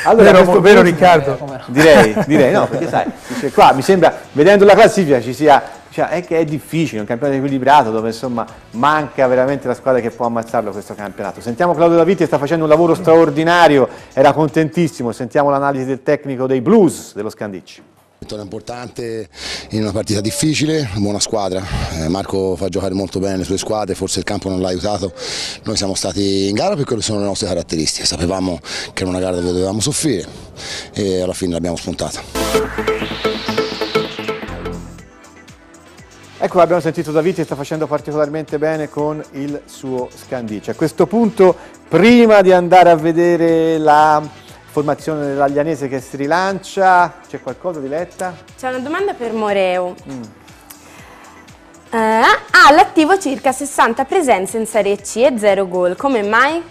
Allora, vero, vero Riccardo? Direi, direi, no, perché sai, qua mi sembra, vedendo la classifica ci sia cioè, è che è difficile, un campionato equilibrato dove insomma manca veramente la squadra che può ammazzarlo questo campionato. Sentiamo Claudio Davitti sta facendo un lavoro straordinario, era contentissimo, sentiamo l'analisi del tecnico dei Blues dello Scandicci. Vittoria importante in una partita difficile, buona squadra, eh, Marco fa giocare molto bene le sue squadre, forse il campo non l'ha aiutato, noi siamo stati in gara per quelle sono le nostre caratteristiche, sapevamo che era una gara dove dovevamo soffrire e alla fine l'abbiamo spuntata. Ecco, abbiamo sentito Daviti sta facendo particolarmente bene con il suo Scandice. A questo punto, prima di andare a vedere la formazione dell'Aglianese che si rilancia, c'è qualcosa di letta? C'è una domanda per Moreu. Mm. Uh, ha all'attivo circa 60 presenze in Serie C e 0 gol, come mai?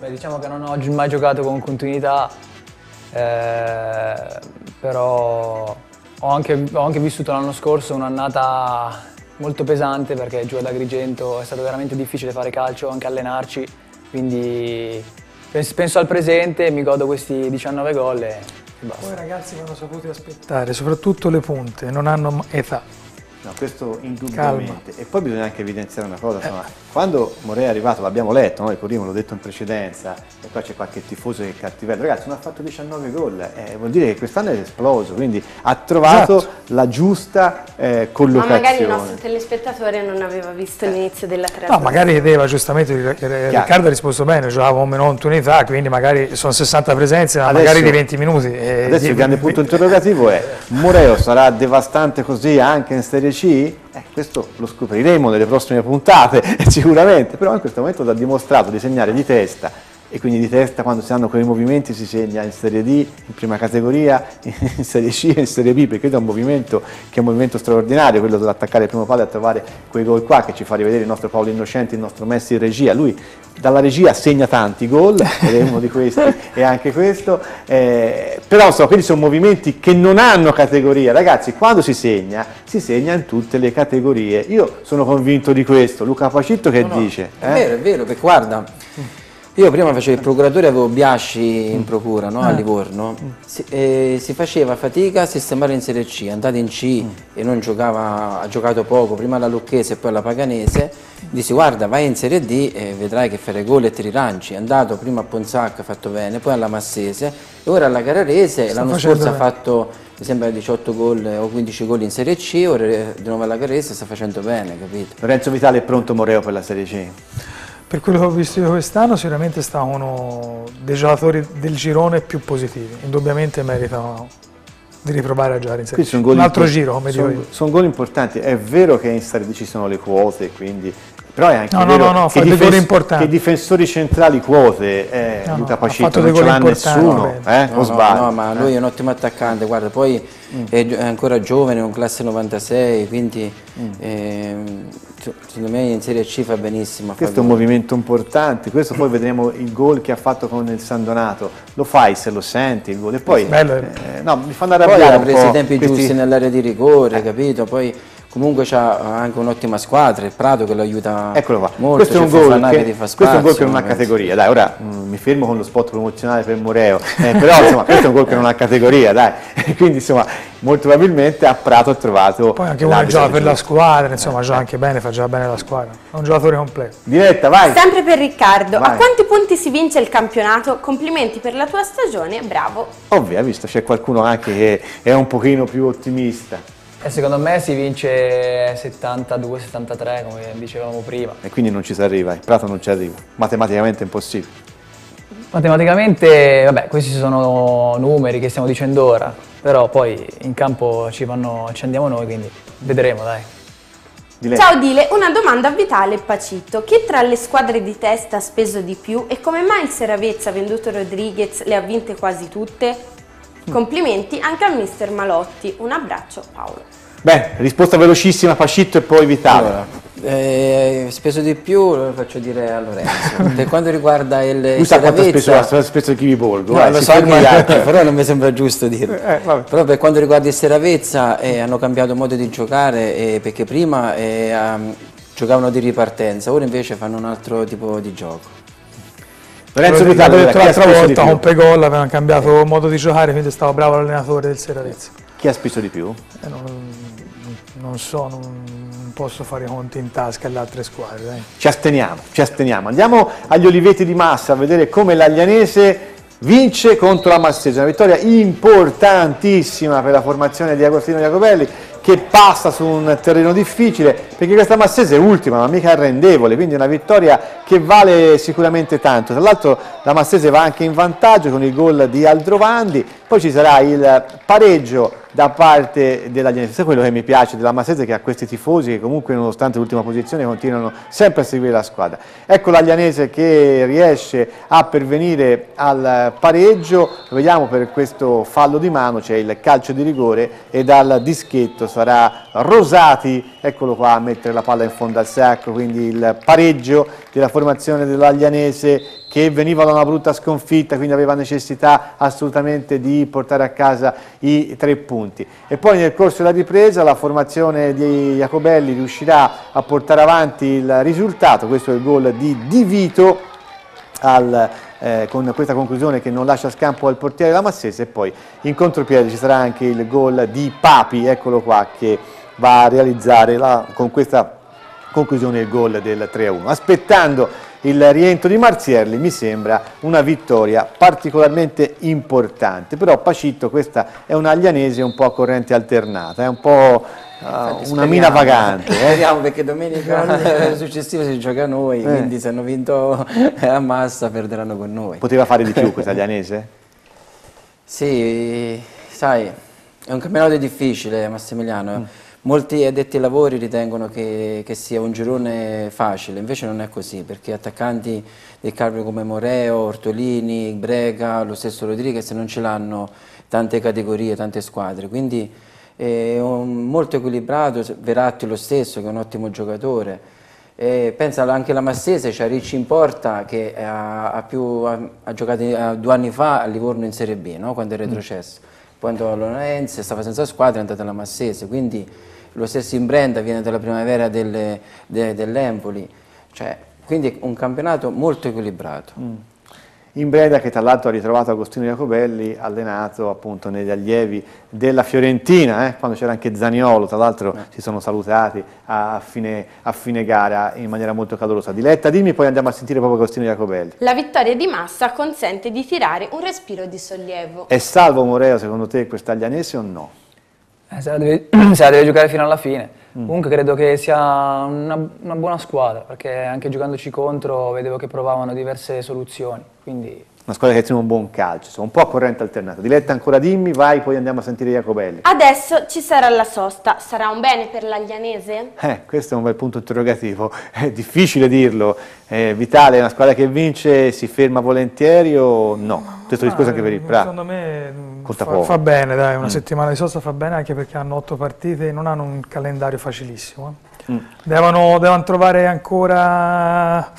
Beh, diciamo che non ho mai giocato con continuità, eh, però ho anche, ho anche vissuto l'anno scorso un'annata molto pesante perché giù ad Agrigento è stato veramente difficile fare calcio, anche allenarci, quindi penso al presente, mi godo questi 19 gol e basta. Poi i ragazzi vanno saputi aspettare, soprattutto le punte, non hanno età. No, questo indubbiamente. Calma. E poi bisogna anche evidenziare una cosa, insomma, eh. quando Morea è arrivato, l'abbiamo letto, no? il Corino l'ho detto in precedenza, e qua c'è qualche tifoso che è cattivello, ragazzi non ha fatto 19 gol, eh, vuol dire che quest'anno è esploso, quindi ha trovato esatto. la giusta eh, collocazione. Ma magari il nostro telespettatore non aveva visto l'inizio della trasmissione. No, magari vedeva giustamente, Riccardo ha risposto bene, giocava con meno unità, quindi magari sono 60 presenze, ma magari di 20 minuti. adesso il grande punto interrogativo è, <laughs> Moreo sarà devastante così anche in Serie C? Eh, questo lo scopriremo nelle prossime puntate <laughs> sicuramente, però in questo momento ha dimostrato di segnare di testa e quindi di testa quando si hanno quei movimenti si segna in Serie D, in prima categoria, <laughs> in Serie C e in Serie B, perché è un movimento che è un movimento straordinario, quello dell'attaccare il primo palo e a trovare quei gol qua che ci fa rivedere il nostro Paolo Innocenti, il nostro Messi in regia, lui dalla regia segna tanti gol, <laughs> ed è uno di questi e anche questo, eh, però insomma, quindi sono movimenti che non hanno categoria, ragazzi quando si segna, si segna in tutte le categorie, io sono convinto di questo, Luca Pacitto che No, no, dice? È vero, è vero, perché guarda, io prima facevo il procuratore, avevo Biasci in procura no, a Livorno, si, eh, si faceva fatica a sistemare in Serie C, è andato in C e non giocava, ha giocato poco, prima alla Lucchese e poi alla Paganese, dissi guarda vai in Serie D e vedrai che fare gol e ti rilanci, è andato prima a Ponzacca, ha fatto bene, poi alla Massese e ora alla Carrarese, l'anno scorso ha bene. fatto mi sembra 18 gol o 15 gol in Serie C, ora di nuovo alla Carrarese sta facendo bene, capito? Lorenzo Vitale è pronto Moreo per la Serie C? Per quello che ho visto io quest'anno sicuramente sta uno dei giocatori del girone più positivi, indubbiamente meritano di riprovare a giocare in Serie Un altro impor- giro, come dico sono, io. sono gol importanti, è vero che in Serie D ci sono le quote, quindi, però è anche No, no, vero no, no, che, fa dei gol difens- importanti. che difensori centrali quote, eh, No, no, Luca fatto non ce l'ha nessuno, eh? No, o no, sbaglio? no, ma lui è un ottimo attaccante, guarda, poi è, gio- è ancora giovane, è un classe 96, quindi ehm, se- secondo me in Serie C fa benissimo. Questo è un gol. movimento importante, questo poi vedremo il gol che ha fatto con il San Donato, lo fai se lo senti il gol e poi Bello, eh. eh, no, mi fanno Poi arrabbiare ha un preso i tempi questi- giusti nell'area di rigore, capito? Poi comunque c'ha anche un'ottima squadra, il Prato che lo aiuta Eccolo qua, molto, questo è, un c'è gol che, fa questo è un gol che non ha categoria, dai, ora mm, mi fermo con lo spot promozionale per Moreo, eh, però insomma questo è un gol che non ha categoria, dai, <laughs> quindi insomma molto probabilmente a Prato ha trovato Poi anche uno che gioca per la squadra, insomma, gioca anche bene, fa giocare bene la squadra. È un giocatore completo. Diretta, vai! Sempre per Riccardo, Vai. a quanti punti si vince il campionato? Complimenti per la tua stagione, bravo. Ovvio, hai visto, c'è qualcuno anche che è un pochino più ottimista E secondo me si vince 72-73 come dicevamo prima. e quindi non ci si arriva, il Prato non ci arriva, matematicamente è impossibile. Matematicamente, vabbè, questi sono numeri che stiamo dicendo ora, però poi in campo ci, vanno, ci andiamo noi, quindi vedremo, dai. Diletta. Ciao Dile, una domanda a Vitale e Pacitto. Chi tra le squadre di testa ha speso di più e come mai il Seravezza ha venduto Rodriguez le ha vinte quasi tutte? Complimenti anche al mister Malotti. Un abbraccio Paolo. Beh, risposta velocissima, Pascitto e poi Vitale. Allora, eh, speso di più lo faccio dire a Lorenzo. <laughs> per quanto riguarda il Lui sa quanto ha speso, speso il Kiwi Borgo, No, vai, lo so fermi che- gli altri. però non mi sembra giusto dirlo. Eh, vabbè. però per quanto riguarda il Seravezza eh, hanno cambiato modo di giocare eh, perché prima eh, um, giocavano di ripartenza, ora invece fanno un altro tipo di gioco. Lorenzo L'ho Vitale, detto ha l'altra speso di volta, con Pegol avevano cambiato modo di giocare, quindi stava bravo l'allenatore del Seravezza. Chi ha speso di più? Eh, non, non so, non, posso fare i conti in tasca alle altre squadre. dai. Ci asteniamo, ci asteniamo. Andiamo agli Oliveti di Massa a vedere come l'Aglianese vince contro la Massese. Una vittoria importantissima per la formazione di Agostino Jacobelli che passa su un terreno difficile perché questa Massese è ultima ma mica arrendevole, quindi una vittoria che vale sicuramente tanto. Tra l'altro la Massese va anche in vantaggio con il gol di Aldrovandi, poi ci sarà il pareggio da parte. Questo è quello che mi piace della Massese che ha questi tifosi che comunque nonostante l'ultima posizione continuano sempre a seguire la squadra. Ecco l'Aglianese che riesce a pervenire al pareggio, vediamo per questo fallo di mano, c'è il calcio di rigore e dal dischetto sarà Rosati, eccolo qua a mettere la palla in fondo al sacco, quindi il pareggio della formazione dell'Aglianese che veniva da una brutta sconfitta, quindi aveva necessità assolutamente di portare a casa i tre punti. E poi nel corso della ripresa la formazione di Jacobelli riuscirà a portare avanti il risultato, questo è il gol di Di Vito al, eh, con questa conclusione che non lascia scampo al portiere della Massese e poi in contropiede ci sarà anche il gol di Papi, eccolo qua, che va a realizzare la- con questa conclusione il gol del 3-1. Aspettando il rientro di Marzierli mi sembra una vittoria particolarmente importante, però Pacitto questa è una Aglianese un po' a corrente alternata, è un po' eh, una Speriamo, mina vagante. eh. Speriamo perché domenica <laughs> successiva si gioca a noi, quindi se hanno vinto a massa perderanno con noi. Poteva fare di più questa Aglianese? Sì, sai, è un campionato difficile Massimiliano, Molti addetti ai lavori ritengono che, che, sia un girone facile, invece non è così, perché attaccanti del calibro come Moreo, Ortolini, Brega, lo stesso Rodriguez non ce l'hanno tante categorie, tante squadre, quindi è molto equilibrato, Veratti lo stesso che è un ottimo giocatore, e pensa anche la Massese, c'è Ricci in porta che ha, ha, più, ha, ha giocato due anni fa a Livorno in Serie B, no? quando è retrocesso. Poi andò all'Onorense, stava senza squadra, è andato alla Massese, quindi lo stesso in Brenda viene dalla primavera delle, de, dell'Empoli, cioè, quindi un campionato molto equilibrato. Mm in Breda che tra l'altro ha ritrovato Agostino Jacobelli allenato appunto negli allievi della Fiorentina, eh, quando c'era anche Zaniolo, tra l'altro eh. si sono salutati a fine, a fine, gara in maniera molto calorosa. Diletta, dimmi poi andiamo a sentire proprio Agostino Jacobelli. La vittoria di Massa consente di tirare un respiro di sollievo. È salvo Moreo secondo te quest'aglianese o no? Eh, se, la deve, <clears throat> se la deve giocare fino alla fine. Mm. Comunque credo che sia una, una, buona squadra, perché anche giocandoci contro vedevo che provavano diverse soluzioni. Quindi... Una squadra che tiene un buon calcio, sono un po' a corrente alternata. Diletta ancora dimmi, vai, poi andiamo a sentire Jacobelli. Adesso ci sarà la sosta, sarà un bene per l'Aglianese? Eh, questo è un bel punto interrogativo, è difficile dirlo. Eh, Vitale è una squadra che vince, si ferma volentieri o no? Questo ah, discorso anche per il Prato. Secondo me fa, fa, bene, dai, una mm. settimana di sosta fa bene anche perché hanno otto partite e non hanno un calendario facilissimo. Eh. Mm. Devono, devono trovare ancora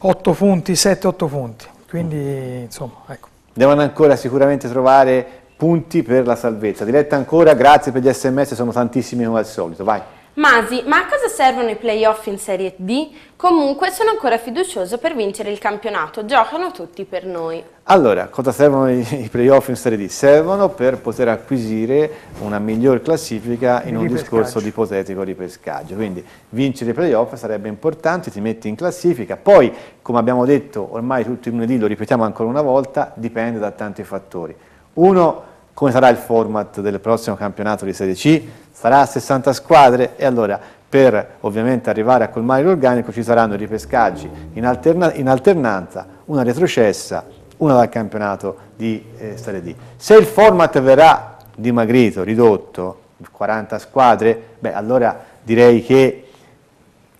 8 punti, 7-8 punti. Quindi, insomma, ecco. Devono ancora sicuramente trovare punti per la salvezza. Diretta ancora, grazie per gli sms, sono tantissimi come al solito, vai. Masi, ma a cosa servono i playoff in Serie D? Comunque sono ancora fiducioso per vincere il campionato, giocano tutti per noi. Allora, cosa servono i, i playoff in Serie D? Servono per poter acquisire una miglior classifica in un discorso di ipotetico ripescaggio, quindi vincere i playoff sarebbe importante, ti metti in classifica, poi come abbiamo detto ormai tutti i lunedì, lo ripetiamo ancora una volta, dipende da tanti fattori. Uno, come sarà il format del prossimo campionato di Serie C? Sarà a 60 squadre e allora per ovviamente arrivare a colmare l'organico ci saranno ripescaggi in, alterna in, alternanza, una retrocessa, una dal campionato di eh, Serie D. Se il format verrà dimagrito, ridotto, 40 squadre, beh allora direi che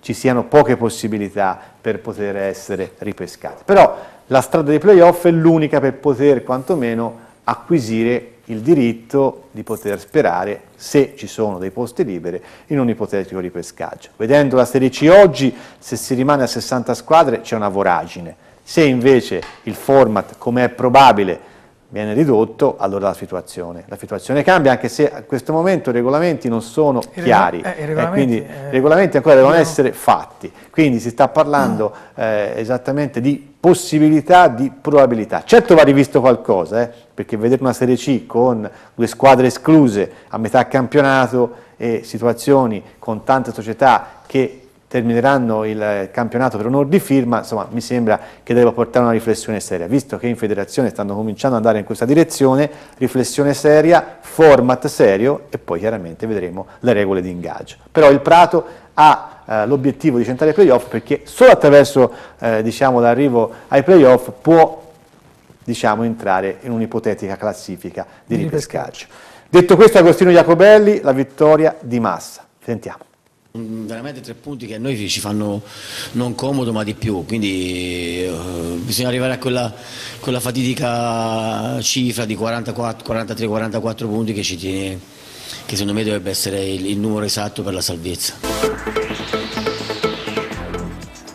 ci siano poche possibilità per poter essere ripescate. Però la strada dei playoff è l'unica per poter quantomeno acquisire il diritto di poter sperare, se ci sono dei posti liberi, in un ipotetico ripescaggio. Vedendo la Serie C oggi, se si rimane a 60 squadre c'è una voragine. Se invece il format, come è probabile, viene ridotto, allora la situazione, la situazione cambia, anche se a questo momento i regolamenti non sono I chiari, eh, i regolamenti, eh, quindi eh, i regolamenti ancora devono essere fatti, quindi si sta parlando eh, esattamente di possibilità, di probabilità. Certo va rivisto qualcosa, eh, perché vedere una Serie C con due squadre escluse a metà campionato e situazioni con tante società che termineranno il campionato per onore di firma, insomma mi sembra che debba portare una riflessione seria, visto che in federazione stanno cominciando ad andare in questa direzione, riflessione seria, format serio e poi chiaramente vedremo le regole di ingaggio. Però il Prato ha eh, l'obiettivo di centrare i playoff perché solo attraverso eh, diciamo, l'arrivo ai playoff può diciamo, entrare in un'ipotetica classifica di ripescaggio. Detto questo Agostino Jacobelli, la vittoria di Massa. Sentiamo. Veramente tre punti che a noi ci fanno non comodo ma di più, quindi uh, bisogna arrivare a quella, quella fatidica cifra di 43-44 punti che, ci tiene, che secondo me dovrebbe essere il, il numero esatto per la salvezza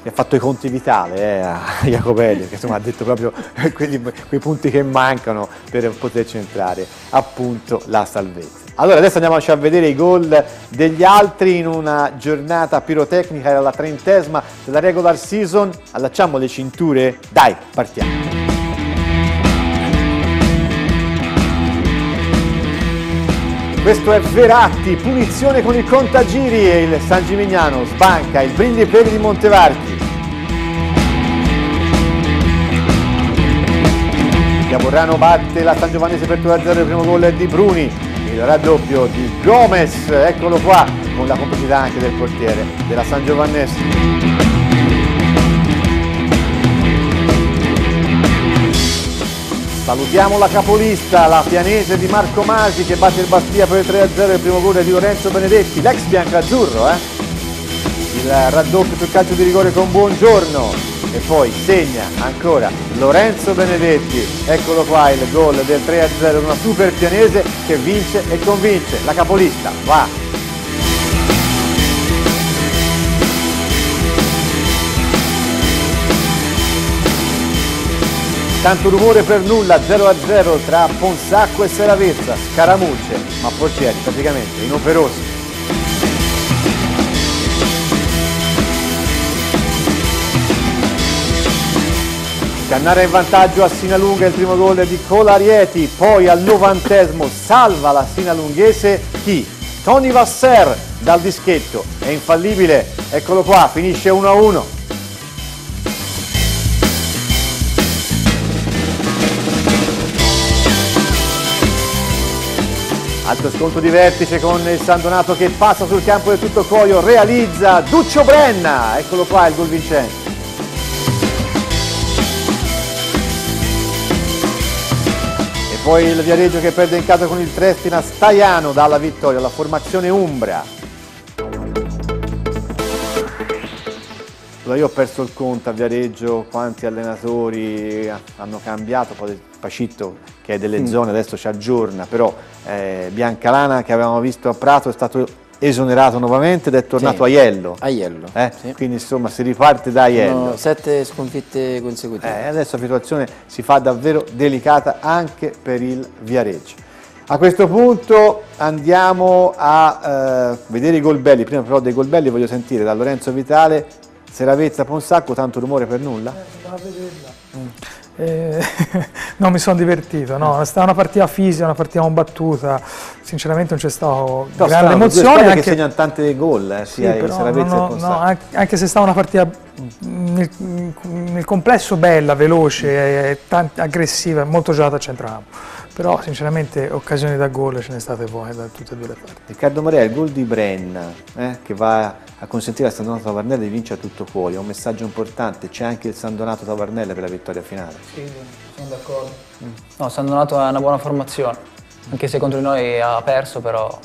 ha fatto i conti vitali eh, <laughs> a Jacopelli, che insomma ha detto proprio <laughs> quelli, quei punti che mancano per poter centrare appunto la salvezza. Allora adesso andiamoci a vedere i gol degli altri in una giornata pirotecnica, era la trentesima della regular season, allacciamo le cinture, dai partiamo! Questo è Veratti, punizione con il contagiri e il San Gimignano sbanca il Brindisi per di Montevarchi. Chiavorrano batte la San Giovannese per 2-0, il primo gol di Bruni, il raddoppio di Gomez, eccolo qua, con la complicità anche del portiere della San Giovannese. Salutiamo la capolista, la pianese di Marco Masi che batte il Bastia per il 3-0 il primo gol di Lorenzo Benedetti, l'ex biancazzurro, eh? Il raddoppio sul calcio di rigore con Buongiorno e poi segna ancora Lorenzo Benedetti, eccolo qua il gol del 3-0, una super pianese che vince e convince, la capolista va! Tanto rumore per nulla, 0-0 tra Ponsacco e Seravezza, scaramucce, ma portieri praticamente inoperosi. Cannara in vantaggio a Sinalunga, il primo gol di Colarieti, poi al novantesimo salva la sinalunghese chi? Tony Vasser dal dischetto, è infallibile, eccolo qua, finisce 1-1. Alto sconto di vertice con il San Donato che passa sul campo del tutto Coio, realizza Duccio Brenna, eccolo qua il gol vincente. Poi il Viareggio che perde in casa con il Trestina Staiano dalla vittoria, la formazione Umbra. Allora io ho perso il conto a Viareggio quanti allenatori hanno cambiato, poi Pacitto che è delle mm. zone adesso ci aggiorna, però eh, Biancalana che avevamo visto a Prato è stato esonerato nuovamente ed è tornato sì. a Iello. A Iello. Eh? Sì. Quindi insomma si riparte da Iello. Sono sette sconfitte consecutive. Eh, adesso la situazione si fa davvero delicata anche per il Viareggio. A questo punto andiamo a eh, vedere i gol belli, prima però dei gol belli voglio sentire da Lorenzo Vitale Seravezza Ponsacco, tanto rumore per nulla? Eh, mm. Eh, <laughs> non mi sono divertito, no, è stata una partita fisica, una partita combattuta, sinceramente non c'è stato no, grande emozione. Anche che segnano tante gol, eh, sia sì, Seravezza no, no, anche, se è stata una partita nel, nel complesso bella, veloce, tanti, aggressiva, molto giocata a centrocampo però sinceramente occasioni da gol ce ne state poi da tutte e due le parti. Riccardo Marea, il gol di Brenna eh, che va a consentire a San Donato Tavarnelle di vincere a tutto cuore, è un messaggio importante, c'è anche il San Donato Tavarnelle per la vittoria finale. Sì, sono d'accordo. Mm. No, San Donato ha una buona formazione, anche se contro di noi ha perso, però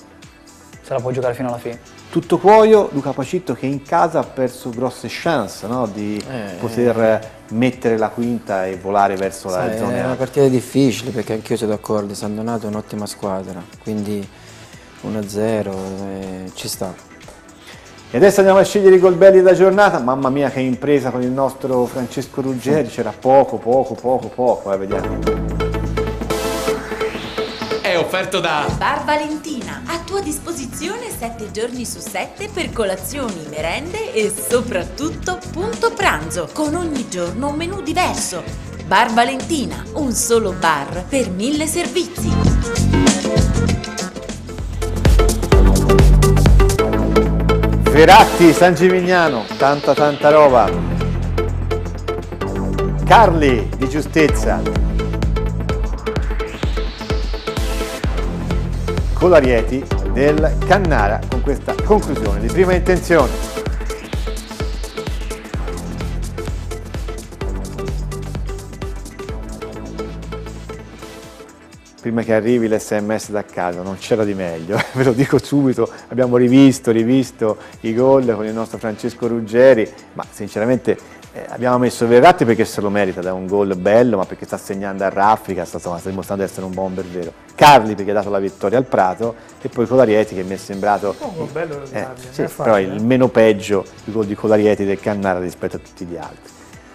se la può giocare fino alla fine. Tutto cuoio, Luca Pacitto che in casa ha perso grosse chance no? di eh, poter mettere la quinta e volare verso sai, la zona. È una partita difficile perché anch'io sono d'accordo, San Donato è un'ottima squadra, quindi 1-0 eh, ci sta. E adesso andiamo a scegliere i gol belli della giornata. Mamma mia che impresa con il nostro Francesco Ruggeri, c'era poco, poco, poco, poco, eh, vediamo. Offerto da Bar Valentina, a tua disposizione 7 giorni su 7 per colazioni, merende e soprattutto punto pranzo, con ogni giorno un menù diverso. Bar Valentina, un solo bar per mille servizi. Veratti, San Gimignano, tanta tanta roba. Carli di Giustezza. Colarieti del Cannara con questa conclusione di prima intenzione. prima che arrivi l'SMS da casa, non c'era di meglio, <laughs> ve lo dico subito, abbiamo rivisto, rivisto i gol con il nostro Francesco Ruggeri, ma sinceramente eh, abbiamo messo Verratti perché se lo merita da un gol bello, ma perché sta segnando a raffica, sta, sta dimostrando di essere un bomber vero. Carli perché ha dato la vittoria al Prato e poi Colarieti che mi è sembrato oh, bello, eh, sì, però il meno peggio il gol di Colarieti del Cannara rispetto a tutti gli altri.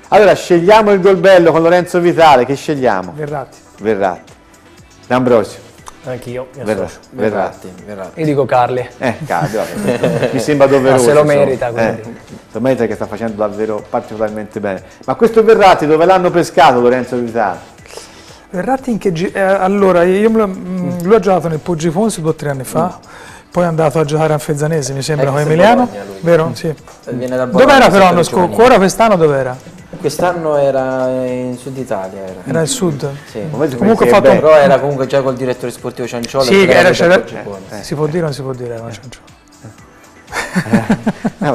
Allora scegliamo il gol bello con Lorenzo Vitale, che scegliamo? Verratti. Verratti. D'Ambrosio. Anch'io, mi Verra, Verratti, Verratti. Io dico Carli. Eh, Carli, <laughs> mi sembra doveroso. Ma se lo merita, quindi. Eh, lo merita che sta facendo davvero particolarmente bene. Ma questo Verratti dove l'hanno pescato Lorenzo Vitale? Verratti in che gi- eh, allora, io lo, mm. lui ha giocato nel Poggi Fonsi due o tre anni fa, mm. poi è andato a giocare a Fezzanese, mi sembra, con Emiliano, vero? Mm. Sì. Dov'era però l'anno scorso? Ora quest'anno dov'era? Quest'anno era in Sud Italia. Era, era il Sud? Sì. Comunque fatto... Però era comunque già col direttore sportivo Cianciolo. Sì, era, era, eh, si può dire o non si può dire, era Cianciolo. Eh, a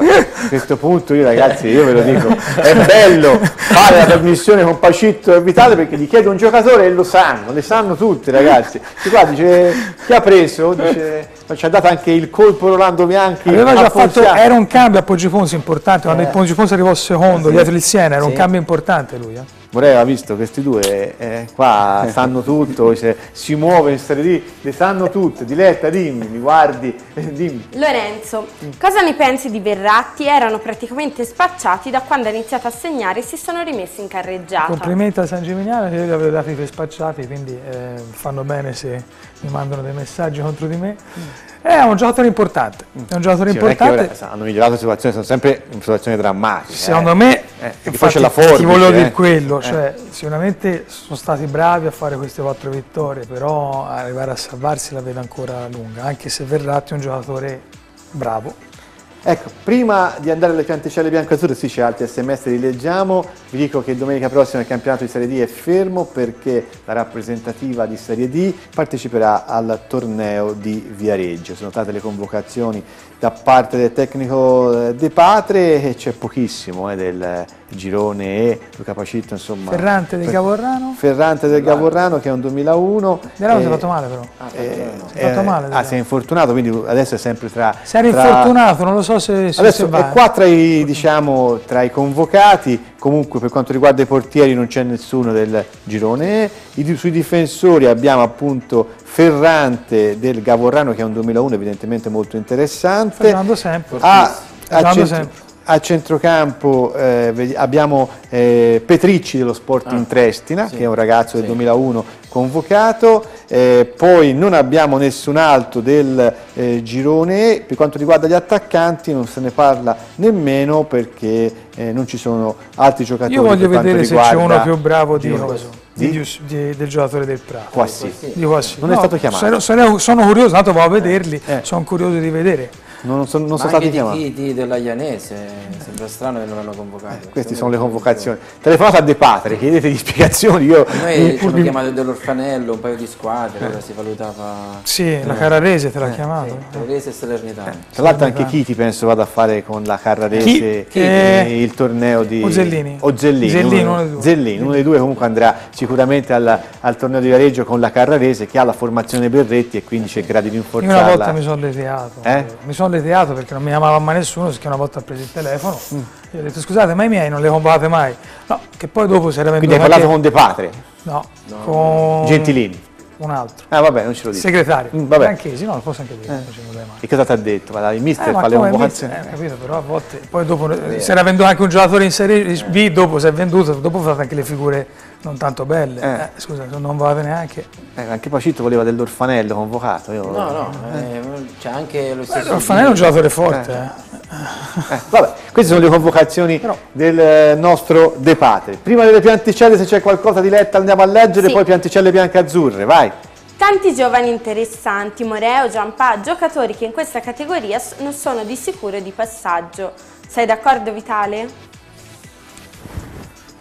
questo punto io ragazzi, io ve lo dico, è bello fare la trasmissione con Pacitto e Vitale perché gli chiedo un giocatore e lo sanno, le sanno tutti ragazzi. Di qua dice chi ha preso? Dice, ci ha dato anche il colpo Rolando Bianchi. Fatto, era un cambio a Poggifonsi importante, quando Eh. il Poggifonsi arrivò secondo, Sì. dietro il Siena, era un Sì. cambio importante lui. Eh. Vorrei aver visto questi due eh, qua sanno tutto, dice, si muove in Serie D, le sanno tutte. Diletta, dimmi, mi guardi, <laughs> dimmi. Lorenzo, cosa ne pensi di Verratti? Erano praticamente spacciati da quando ha iniziato a segnare e si sono rimessi in carreggiata. Complimenti a San Gimignano che io li avevo dati per spacciati, quindi eh, fanno bene se mi mandano dei messaggi contro di me. È un giocatore importante, è un giocatore Sì, importante. ora, hanno migliorato la situazione, sono sempre in situazioni drammatiche. Secondo eh. me, Eh, infatti, la forbice. ti volevo dire eh. quello, Eh. cioè, sicuramente sono stati bravi a fare queste quattro vittorie, però arrivare a salvarsi la vedo ancora lunga, anche se Verratti è un giocatore bravo. Ecco, prima di andare alle pianticelle bianco-azzurre, sì c'è altri sms, li leggiamo, vi dico che domenica prossima il campionato di Serie D è fermo perché la rappresentativa di Serie D parteciperà al torneo di Viareggio. Sono state le convocazioni da parte del tecnico eh, De Patre e c'è pochissimo eh, del girone E, Luca Pacitto insomma. Ferrante del Gavorrano, Ferrante del Gavorrano che è un 2001. Delano si è eh, fatto male però. eh, Si è fatto eh, male, Ah, si è infortunato, quindi adesso è sempre tra... Si era tra- infortunato, non lo so se, se, Adesso se è qua tra i, diciamo, tra i convocati, comunque per quanto riguarda i portieri non c'è nessuno del girone E. I- sui difensori abbiamo appunto Ferrante del Gavorrano che è un 2001 evidentemente molto interessante. Fernando sempre. A, a Fernando sempre. A centrocampo eh, abbiamo eh, Petricci dello Sporting Trestina, che è un ragazzo del 2001 convocato, eh, poi non abbiamo nessun altro del eh, girone per quanto riguarda gli attaccanti non se ne parla nemmeno perché eh, non ci sono altri giocatori. Io voglio vedere se c'è uno più bravo di, coso, di- di del giocatore del Prato. Qua sì. Di qua sì. Non è No, stato chiamato. Sono, sono- curioso, tanto vado a vederli, sono curioso di vedere. Non, sono, non anche stati di chiamati. Chiti della Ianese, sembra strano che non l'hanno convocato. Queste sono le convocazioni. Telefonate a De Patre, chiedetegli spiegazioni. Io, noi ci hanno chiamato dell'orfanello, un paio di squadre, ora si valutava... Sì, la Eh. Carrarese te l'ha Eh, chiamato. sì, Carrarese e Salernitana. Tra l'altro anche Chiti penso vada a fare con la Carrarese Chi? Chi? eh, il torneo di Ozzellini. Ozzellini, Zellini, uno, uno dei due. Zellini, uno dei due comunque andrà sicuramente al, al torneo di Viareggio con la Carrarese che ha la formazione Berretti e quindi cercherà di Io rinforzarla. una volta mi sono Eh? mi sono leteato perché non mi chiamava mai nessuno, perché una volta ho preso il telefono, Mm. io ho detto scusate ma i miei non li convocate mai, no, che poi dopo si era venduto Quindi hai parlato con De Patre, No, con Gentilini. un altro, Ah vabbè, non ce lo dico. segretario, Mm, vabbè. Franchesi, no, lo posso anche dire, non ci vuole mai. E cosa ti ha detto? Ma il mister Eh, fa le convocazioni. eh, capito, però a volte poi dopo eh, si era venduto anche un giocatore in Serie B, dopo si è venduto, dopo fate anche le figure non tanto belle. Eh. Eh, scusa, non vale neanche. Eh, anche Pacitto voleva dell'orfanello convocato. Io... No, no, eh, c'è anche lo stesso... Orfanello è un giocatore forte, eh. Eh, vabbè, queste sono le convocazioni del eh, nostro De Patre. Prima delle pianticelle, se c'è qualcosa di letta, andiamo a leggere, Sì. poi pianticelle bianche-azzurre, vai. Tanti giovani interessanti, Moreo, Giampà, giocatori che in questa categoria non sono di sicuro di passaggio. Sei d'accordo Vitale?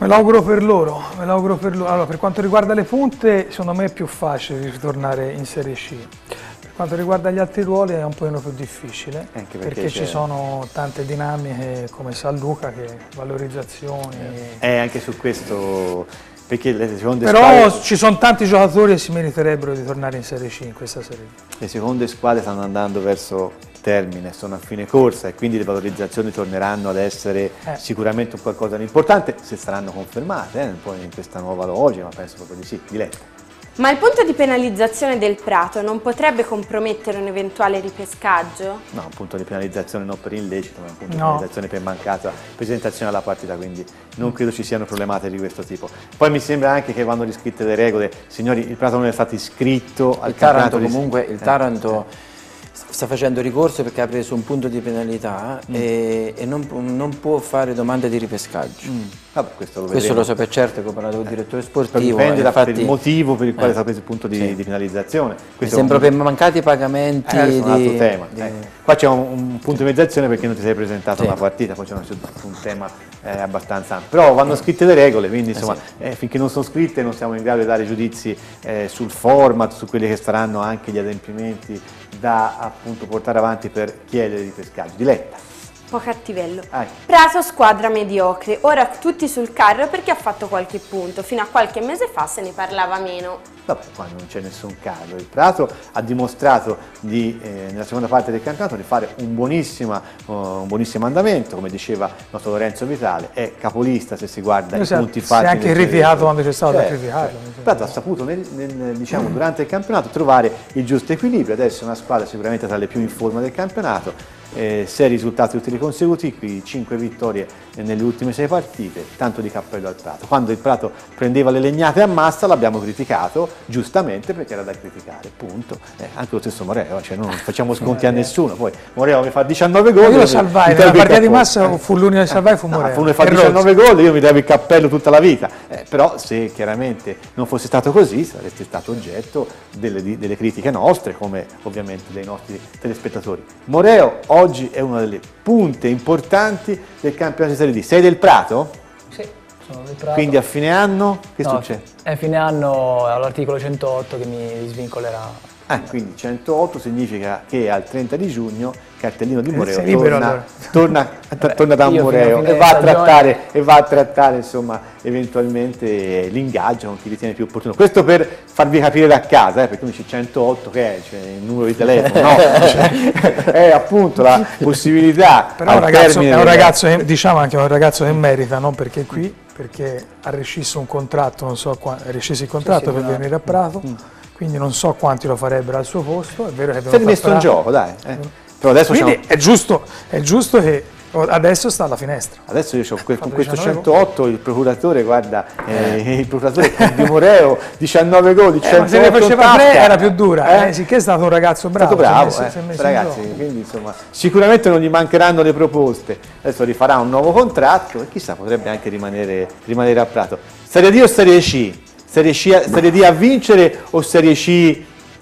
Me l'auguro per loro, me l'auguro per loro. Allora, per quanto riguarda le punte, secondo me è più facile ritornare in Serie C. Per quanto riguarda gli altri ruoli è un po' più difficile, perché, perché ci sono tante dinamiche come San Luca, che valorizzazioni. Eh, anche su questo, perché le seconde Però squadre... ci sono tanti giocatori che si meriterebbero di tornare in Serie C in questa Serie. Le seconde squadre stanno andando verso termine, sono a fine corsa e quindi le valorizzazioni torneranno ad essere Eh. sicuramente un qualcosa di importante se saranno confermate eh, poi in questa nuova logica, ma penso proprio di sì, diletta. Ma il punto di penalizzazione del Prato non potrebbe compromettere un eventuale ripescaggio? No, un punto di penalizzazione non per illecito, ma un punto No. di penalizzazione per mancata presentazione alla partita, quindi non credo ci siano problematiche di questo tipo. Poi mi sembra anche che vanno riscritte le regole, signori, il Prato non è stato iscritto al Il Taranto di- comunque, il Eh, Taranto sta facendo ricorso perché ha preso un punto di penalità Mm. e, e non, non può fare domande di ripescaggio. Mm. Vabbè, questo lo Questo lo so per certo che ho parlato con il direttore Però sportivo. dipende e da- per infatti- il motivo per il quale Eh. è stato preso il punto di, Sì. di penalizzazione. Mi Questo è sembra un- per mancati pagamenti Eh, è un altro di- tema. di- eh. Qua c'è un, un punto di mediazione perché non ti sei presentato Sì. una partita, poi c'è un, un tema eh, abbastanza ampio. Però vanno scritte le regole, quindi insomma, eh, finché non sono scritte non siamo in grado di dare giudizi eh, sul format, su quelli che saranno anche gli adempimenti da appunto portare avanti per chiedere di pescaggio. Diletta. Po' cattivello. Ah. Prato squadra mediocre, ora tutti sul carro perché ha fatto qualche punto, fino a qualche mese fa se ne parlava meno. Vabbè, qua non c'è nessun caso. Il Prato ha dimostrato di, eh, nella seconda parte del campionato di fare un, uh, un buonissimo andamento, come diceva il nostro Lorenzo Vitale, è capolista se si guarda i Si è- punti si è fatti. anche periodo. quando c'è stato da Certo, criticarlo, certo. Il. Prato ha saputo nel- nel- diciamo, durante il campionato trovare il giusto equilibrio, adesso è una squadra sicuramente tra le più in forma del campionato, eh, sei risultati utili consecutivi, 5 vittorie eh, nelle ultime 6 partite, tanto di cappello al Prato. Quando il Prato prendeva le legnate a massa l'abbiamo criticato, giustamente perché era da criticare, punto. Eh, anche lo stesso Moreo, cioè noi non facciamo sconti a nessuno, poi Moreo mi fa 19 gol. Io lo salvai, il partita di massa fu l'unico che salvai fu No, Moreno. uno che fa E Rozzi. 19 gol, io mi devo il cappello tutta la vita. Eh, però se chiaramente non fosse stato così, sareste stato oggetto delle, delle critiche nostre, come ovviamente dei nostri telespettatori. Moreo oggi è una delle punte importanti del campionato di Serie D. Sei del Prato? Sì, sono del Prato. Quindi a fine anno che No, succede? È fine anno all'articolo 108 che mi svincolerà. Ah, quindi 108 significa che al 30 di giugno cartellino di Eh, Moreo libero torna, allora. torna, <laughs> Vabbè, torna da Moreo e va, a trattare, e va a trattare insomma eventualmente l'ingaggio con chi ritiene più opportuno. Questo per farvi capire da casa, eh, perché uno dice 108 che è? Cioè, il numero di telefono, no? <laughs> Cioè, è appunto la possibilità Però un ragazzo, è un ragazzo che- diciamo anche un ragazzo che merita, non perché qui, perché ha rescisso un contratto, non so qua, ha rescisso il contratto sì, per no. venire a Prato, quindi non so quanti lo farebbero al suo posto, è vero che abbiamo rimesso in gioco, dai. eh. Però adesso Quindi c'è è giusto, è giusto che adesso sta alla finestra. Adesso io ho con Fatto questo 19 108 il procuratore, guarda, eh, il procuratore di Moreo, <laughs> 19 gol, Eh, ma se 108 ne faceva tre tasca. era più dura, Eh? eh, sicché è stato un ragazzo bravo. stato bravo, messo- eh. messo in ragazzi, quindi insomma sicuramente non gli mancheranno le proposte. Adesso rifarà un nuovo contratto e chissà potrebbe anche rimanere, rimanere a Prato. Serie D o Serie C? Serie, C, Serie D a vincere o Serie C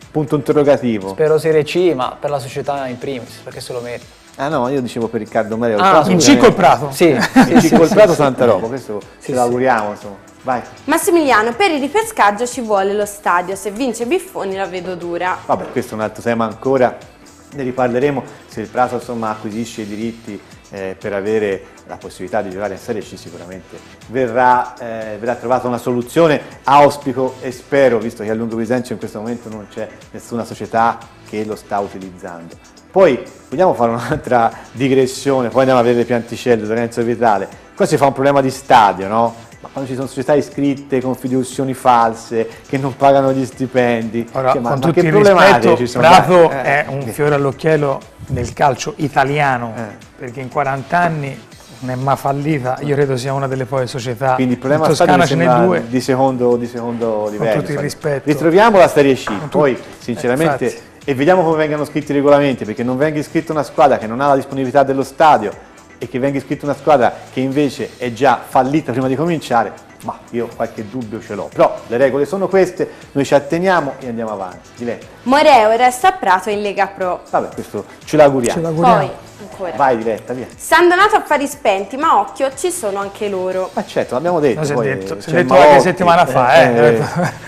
punto interrogativo? Spero Serie C, ma per la società in primis, perché se lo merita. Ah no, io dicevo per Riccardo Moreo. Ah, In C col Prato. Sì, In C col Prato tanta roba, questo Sì, ce l'auguriamo insomma. Vai. Massimiliano, per il ripescaggio ci vuole lo stadio, se vince Biffoni la vedo dura. Vabbè, questo è un altro tema ancora, ne riparleremo se il Prato insomma, acquisisce i diritti eh, per avere la possibilità di giocare in Serie C sicuramente verrà, eh, verrà trovata una soluzione, auspico e spero, visto che a Lungo Visenzio in questo momento non c'è nessuna società che lo sta utilizzando. Poi vogliamo fare un'altra <laughs> digressione, poi andiamo a vedere le pianticelle, Lorenzo Vitale. Qua si fa un problema di stadio, no? Ma quando ci sono società iscritte con fiduzioni false, che non pagano gli stipendi, Ora, cioè, ma, con ma tutto che problematiche ci sono? Prato eh. è un fiore all'occhiello del calcio italiano, Eh. perché in 40 anni non è mai fallita, io credo sia una delle poche società, Quindi il problema in Toscana ce n'è due, di secondo, di secondo livello. tutto il rispetto. Ritroviamo la Serie C, Con poi tutti. sinceramente, Eh, e vediamo come vengano scritti i regolamenti, perché non venga iscritta una squadra che non ha la disponibilità dello stadio e che venga iscritta una squadra che invece è già fallita prima di cominciare, ma io qualche dubbio ce l'ho. Però le regole sono queste, noi ci atteniamo e andiamo avanti. Diletta. Moreo resta a Prato in Lega Pro. Vabbè, questo ce l'auguriamo. ce l'auguriamo. Poi, ancora. Vai Diletta, via. San Donato affari spenti, ma occhio, ci sono anche loro. Ma certo, l'abbiamo detto. No, si è detto- eh, si è detto qualche settimana fa, eh.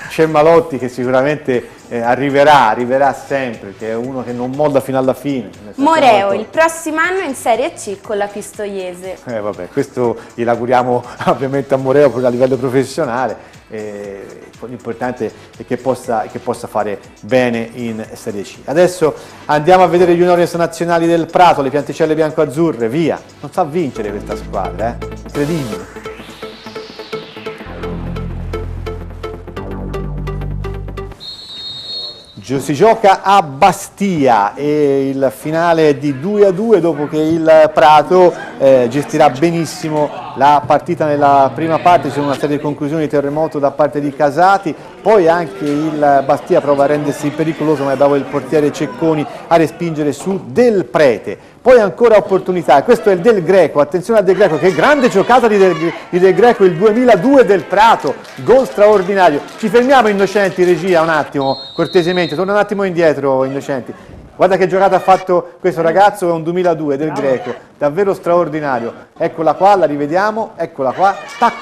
c'è Malotti che sicuramente eh, arriverà, arriverà sempre, che è uno che non molla fino alla fine. Moreo molto. il prossimo anno in Serie C con la Pistoiese. Eh, vabbè, questo gliel'auguriamo <laughs> ovviamente a Moreo proprio a livello professionale. Eh, l'importante è che possa, che possa fare bene in Serie C. Adesso andiamo a vedere gli juniores nazionali del Prato, le pianticelle bianco-azzurre, via. Non sa vincere questa squadra, eh? Incredibile. Si gioca a Bastia e il finale di 2 a 2 dopo che il Prato eh, gestirà benissimo la partita nella prima parte, ci sono una serie di conclusioni di terremoto da parte di Casati, poi anche il Bastia prova a rendersi pericoloso ma è bravo il portiere Cecconi a respingere su Del Prete. Poi ancora opportunità, questo è il Del Greco, attenzione al Del Greco, che grande giocata di Del, di Del Greco, il 2002 del Prato, gol straordinario. Ci fermiamo Innocenti, regia un attimo, cortesemente, torna un attimo indietro Innocenti. Guarda che giocata ha fatto questo ragazzo, è un 2002 del Greco, davvero straordinario. Eccola qua, la rivediamo, eccola qua, tac,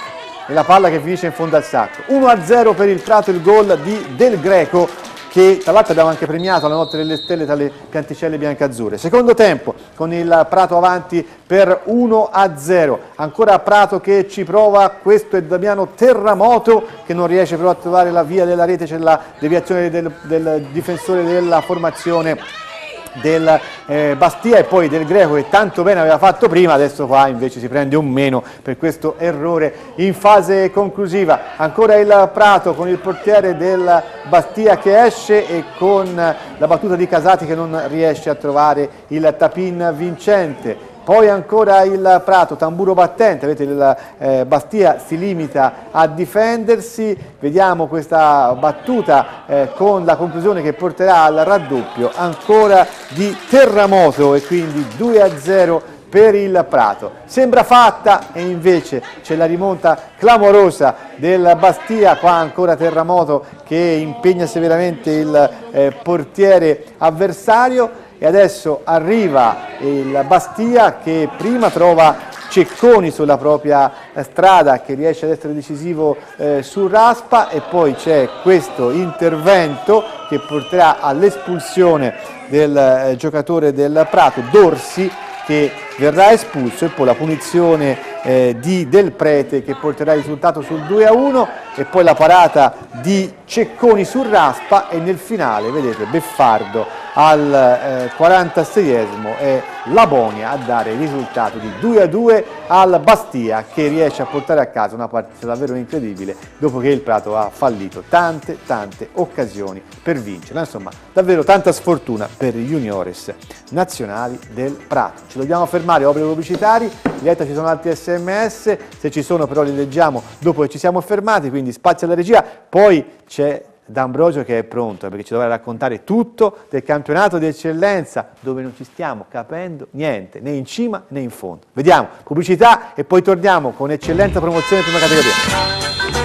e la palla che finisce in fondo al sacco. 1-0 per il Prato, il gol di Del Greco che tra l'altro abbiamo anche premiato la notte delle stelle tra le pianticelle biancazzurre. Secondo tempo con il Prato avanti per 1 a 0. Ancora Prato che ci prova, questo è Damiano Terramoto che non riesce però a trovare la via della rete, c'è la deviazione del, del difensore della formazione del eh, Bastia e poi del Greco che tanto bene aveva fatto prima, adesso qua invece si prende un meno per questo errore in fase conclusiva. Ancora il Prato con il portiere del Bastia che esce e con la battuta di Casati che non riesce a trovare il tapin vincente poi ancora il Prato, tamburo battente, vedete il eh, Bastia si limita a difendersi, vediamo questa battuta eh, con la conclusione che porterà al raddoppio ancora di terremoto e quindi 2 a 0 per il Prato. Sembra fatta e invece c'è la rimonta clamorosa del Bastia, qua ancora Terramoto che impegna severamente il eh, portiere avversario e adesso arriva il Bastia che prima trova Cecconi sulla propria eh, strada che riesce ad essere decisivo eh, su Raspa e poi c'è questo intervento che porterà all'espulsione del eh, giocatore del Prato, Dorsi, che verrà espulso e poi la punizione eh, di Del Prete che porterà il risultato sul 2 a 1 e poi la parata di Cecconi su Raspa e nel finale vedete Beffardo al eh, 46esimo è la Bonia a dare il risultato di 2 a 2 al Bastia che riesce a portare a casa una partita davvero incredibile dopo che il Prato ha fallito tante tante occasioni per vincere insomma davvero tanta sfortuna per i juniores nazionali del Prato. Ci dobbiamo fermare opere pubblicitari in diretta ci sono altri sms se ci sono però li leggiamo dopo che ci siamo fermati quindi spazio alla regia poi c'è D'Ambrosio che è pronto perché ci dovrà raccontare tutto del campionato di eccellenza dove non ci stiamo capendo niente, né in cima né in fondo. Vediamo, pubblicità e poi torniamo con eccellenza promozione prima categoria.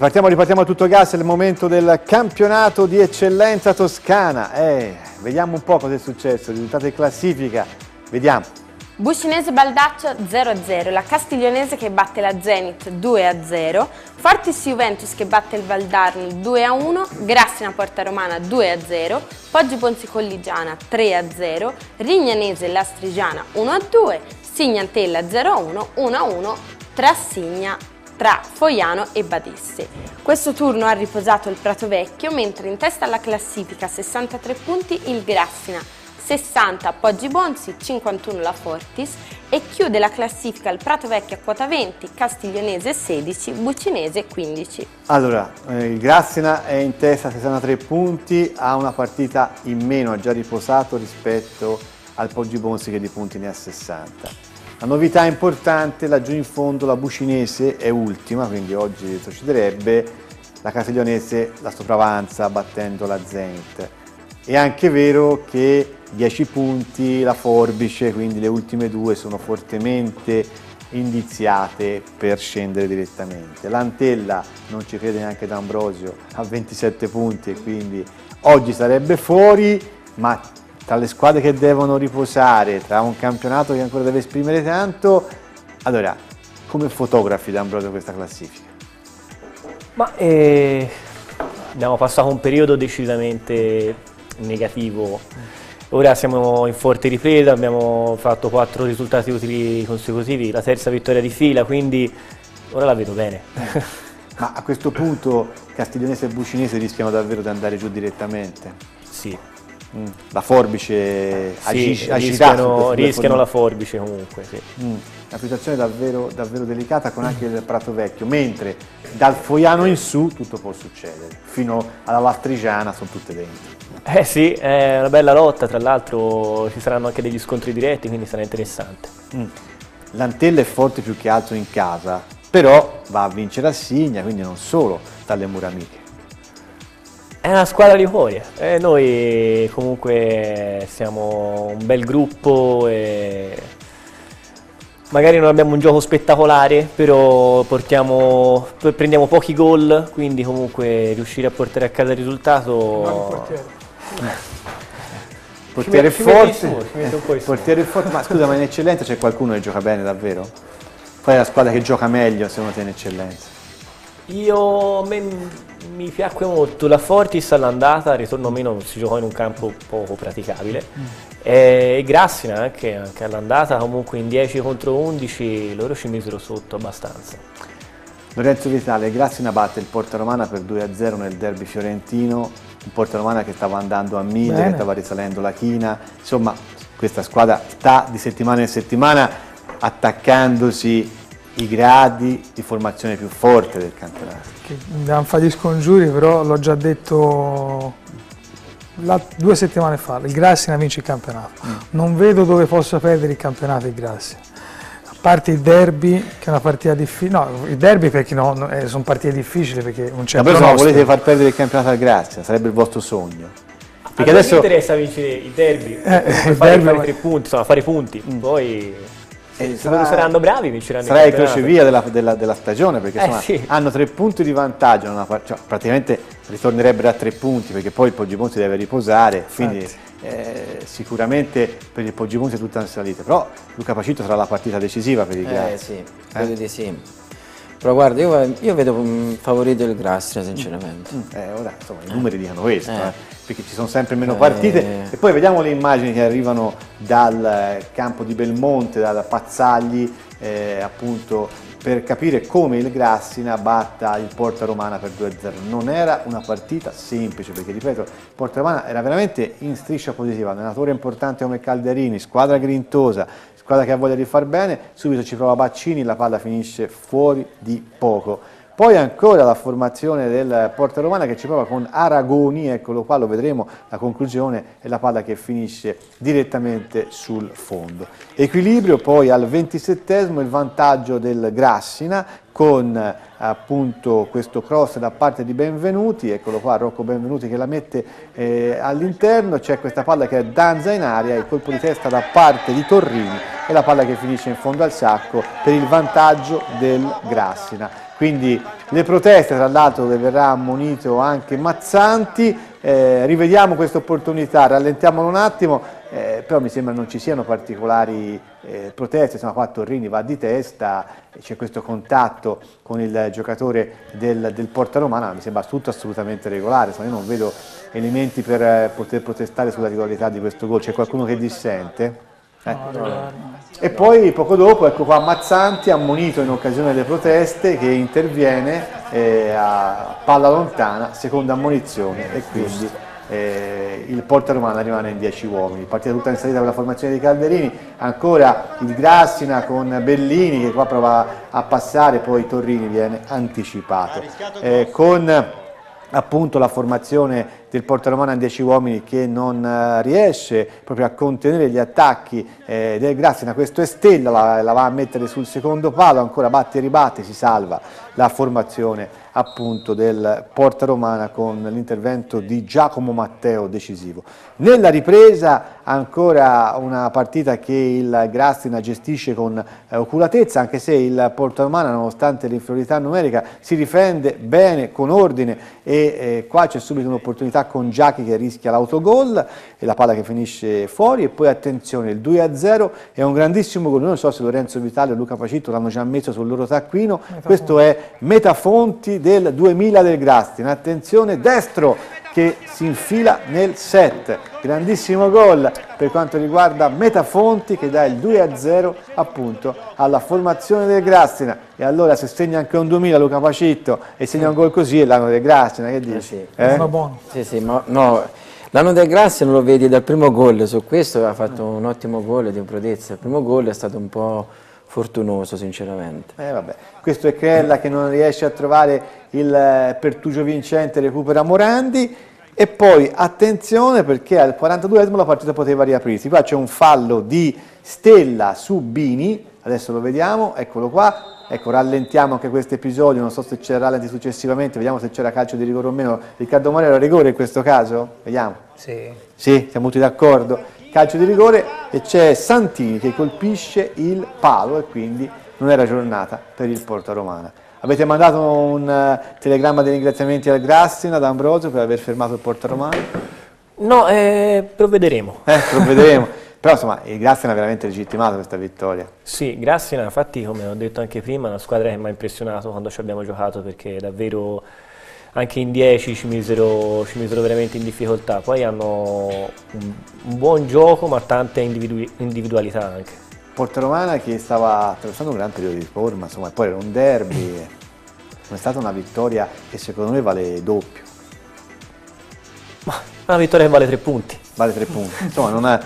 Ripartiamo, ripartiamo a tutto gas, è il momento del campionato di eccellenza toscana. Eh, vediamo un po' cosa è successo, risultati di classifica, vediamo. Buscinese Baldaccio 0-0, la Castiglionese che batte la Zenit 2-0, Fortis Juventus che batte il Valdarni 2-1, Grassina Porta Romana 2-0, Poggi Ponzi Colligiana 3-0, Rignanese Lastrigiana 1-2, Signantella 0-1, 1-1 tra Signa tra Foiano e Badesse. Questo turno ha riposato il Prato Vecchio, mentre in testa alla classifica 63 punti il Grassina, 60 Poggi Bonzi, 51 la Fortis e chiude la classifica il Prato Vecchio a quota 20, Castiglionese 16, Bucinese 15. Allora, eh, il Grassina è in testa a 63 punti, ha una partita in meno, ha già riposato rispetto al Poggi Bonzi che di punti ne ha 60. La novità importante, laggiù in fondo la Bucinese è ultima, quindi oggi retrocederebbe, la Castiglionese la sopravanza battendo la Zenit. È anche vero che 10 punti la Forbice, quindi le ultime due sono fortemente indiziate per scendere direttamente. L'Antella non ci crede neanche D'Ambrosio, ha 27 punti e quindi oggi sarebbe fuori, ma tra le squadre che devono riposare, tra un campionato che ancora deve esprimere tanto, allora, come fotografi D'Ambrosio questa classifica? Ma eh, abbiamo passato un periodo decisamente negativo. Ora siamo in forte ripresa, abbiamo fatto quattro risultati utili consecutivi, la terza vittoria di fila, quindi ora la vedo bene. <laughs> Ma a questo punto Castiglionese e Bucinese rischiano davvero di andare giù direttamente? Sì, Mm. La forbice sì, agisce, rischiano, rischiano la forbice comunque. Sì. Mm. Una situazione davvero, davvero, delicata con anche il Prato Vecchio, mentre dal Foiano in su tutto può succedere, fino alla Lastrigiana sono tutte dentro. Eh sì, è una bella lotta, tra l'altro ci saranno anche degli scontri diretti, quindi sarà interessante. Mm. L'Antella è forte più che altro in casa, però va a vincere a Signa, quindi non solo dalle mura amiche. È una squadra di cuore, e noi comunque siamo un bel gruppo e magari non abbiamo un gioco spettacolare, però portiamo, prendiamo pochi gol, quindi comunque riuscire a portare a casa il risultato... Portiere. Forte, portiere forte, ma scusa, ma in eccellenza c'è qualcuno che gioca bene davvero? Qual è la squadra che gioca meglio secondo te in eccellenza? Io mi piacque molto la Fortis all'andata, al ritorno meno si giocò in un campo poco praticabile mm. e Grassina anche, anche all'andata comunque in 10 contro 11 loro ci misero sotto abbastanza. Lorenzo Vitale, Grassina batte il Porta Romana per 2-0 nel derby fiorentino, un Porta Romana che stava andando a mille, che stava risalendo la china, insomma questa squadra sta di settimana in settimana attaccandosi i gradi di formazione più forte del campionato. Che dobbiamo fare gli scongiuri, però l'ho già detto la, due settimane fa, il Grassina vince il campionato. Mm. Non vedo dove possa perdere il campionato il Grassina. A parte il derby, che è una partita difficile, no, il derby perché no, no eh, sono partite difficili perché non c'è Ma però volete far perdere il campionato al Grassina, sarebbe il vostro sogno. Perché adesso mi interessa vincere i derby, eh, fare, derby fare, tre punti, insomma, fare punti, mm. poi se sarà, saranno bravi vinceranno sarà il crocevia della, della, della, stagione perché eh, insomma, sì. hanno tre punti di vantaggio una, cioè, praticamente ritornerebbero a tre punti perché poi il Poggimonti deve riposare quindi eh, sicuramente per il Poggimonti è tutta in salita. Però Luca Pacito sarà la partita decisiva per il eh, sì, credo di sì però guarda, io, io vedo favorito il Grassia sinceramente. Mm. Eh, ora insomma i numeri dicono questo, eh. Eh, perché ci sono sempre meno partite. E poi vediamo le immagini che arrivano dal campo di Belmonte, da Pazzagli, eh, appunto per capire come il Grassina batta il Porta Romana per 2-0. Non era una partita semplice perché, ripeto, il Porta Romana era veramente in striscia positiva, allenatore importante come Calderini, squadra grintosa, squadra che ha voglia di far bene, subito ci prova Baccini, la palla finisce fuori di poco. Poi ancora la formazione del Porta Romana che ci prova con Aragoni, eccolo qua, lo vedremo, la conclusione è la palla che finisce direttamente sul fondo. Equilibrio poi al 27 il vantaggio del Grassina con appunto questo cross da parte di Benvenuti, eccolo qua Rocco Benvenuti che la mette eh, all'interno, c'è questa palla che è danza in aria, il colpo di testa da parte di Torrini e la palla che finisce in fondo al sacco per il vantaggio del Grassina. Quindi le proteste, tra l'altro verrà ammonito anche Mazzanti, eh, rivediamo questa opportunità, rallentiamolo un attimo, eh, però mi sembra non ci siano particolari eh, proteste, insomma qua Torrini va di testa, c'è questo contatto con il giocatore del, del Porta Romana, mi sembra tutto assolutamente regolare, insomma, io non vedo elementi per eh, poter protestare sulla regolarità di questo gol, c'è qualcuno che dissente? Eh. E poi poco dopo, ecco qua Mazzanti ammonito in occasione delle proteste che interviene eh, a palla lontana, seconda ammonizione e quindi eh, il Porta Romana rimane in 10 uomini. Partita tutta in salita con la formazione di Calderini, ancora il Grassina con Bellini che qua prova a passare, poi Torrini viene anticipato. Eh, con appunto la formazione del Porta Romana in 10 uomini che non eh, riesce proprio a contenere gli attacchi eh, del Grassina, questo è Stella, la, la, va a mettere sul secondo palo, ancora batte e ribatte, si salva la formazione appunto del Porta Romana con l'intervento di Giacomo Matteo decisivo. Nella ripresa ancora una partita che il Grastina gestisce con eh, oculatezza, anche se il Porta Romana nonostante l'inferiorità numerica si difende bene, con ordine e eh, qua c'è subito un'opportunità con Giachi che rischia l'autogol e la palla che finisce fuori e poi attenzione il 2-0 è un grandissimo gol, non so se Lorenzo Vitale o Luca Pacitto l'hanno già messo sul loro taccuino, Metafonti. questo è Metafonti del 2000 del Grastina, attenzione destro che si infila nel set. Grandissimo gol per quanto riguarda Metafonti che dà il 2-0 appunto alla formazione del Grastina. E allora se segna anche un 2000 Luca Pacitto e segna un gol così è l'anno del Grastina, che dici? Eh sì, eh? buono. Sì, sì, ma no, l'anno del Grastina lo vedi dal primo gol, su questo ha fatto un ottimo gol di prodezza. Il primo gol è stato un po' fortunoso sinceramente. Eh, Questo è Crella che non riesce a trovare il eh, pertugio vincente, recupera Morandi. E poi attenzione perché al 42esimo la partita poteva riaprirsi, qua c'è un fallo di Stella su Bini, adesso lo vediamo, eccolo qua, ecco rallentiamo anche questo episodio, non so se c'era rallenti successivamente, vediamo se c'era calcio di rigore o meno, Riccardo Moreno rigore in questo caso? Vediamo. Sì. Sì, siamo tutti d'accordo calcio di rigore e c'è Santini che colpisce il palo e quindi non era giornata per il Porta Romana. Avete mandato un uh, telegramma di ringraziamenti al Grassina, ad Ambrosio per aver fermato il Porta Romana? No, eh, provvederemo. Eh, provvederemo. <laughs> Però insomma il Grassina ha veramente legittimato questa vittoria. Sì, Grassina infatti come ho detto anche prima è una squadra che mi ha impressionato quando ci abbiamo giocato perché davvero anche in 10 ci misero, ci misero veramente in difficoltà. Poi hanno un, un buon gioco ma tante individu individualità anche. Porta Romana che stava attraversando un gran periodo di forma, insomma, poi era un derby, è stata una vittoria che secondo me vale doppio. Ma una vittoria che vale tre punti. Vale tre punti, insomma, non ha,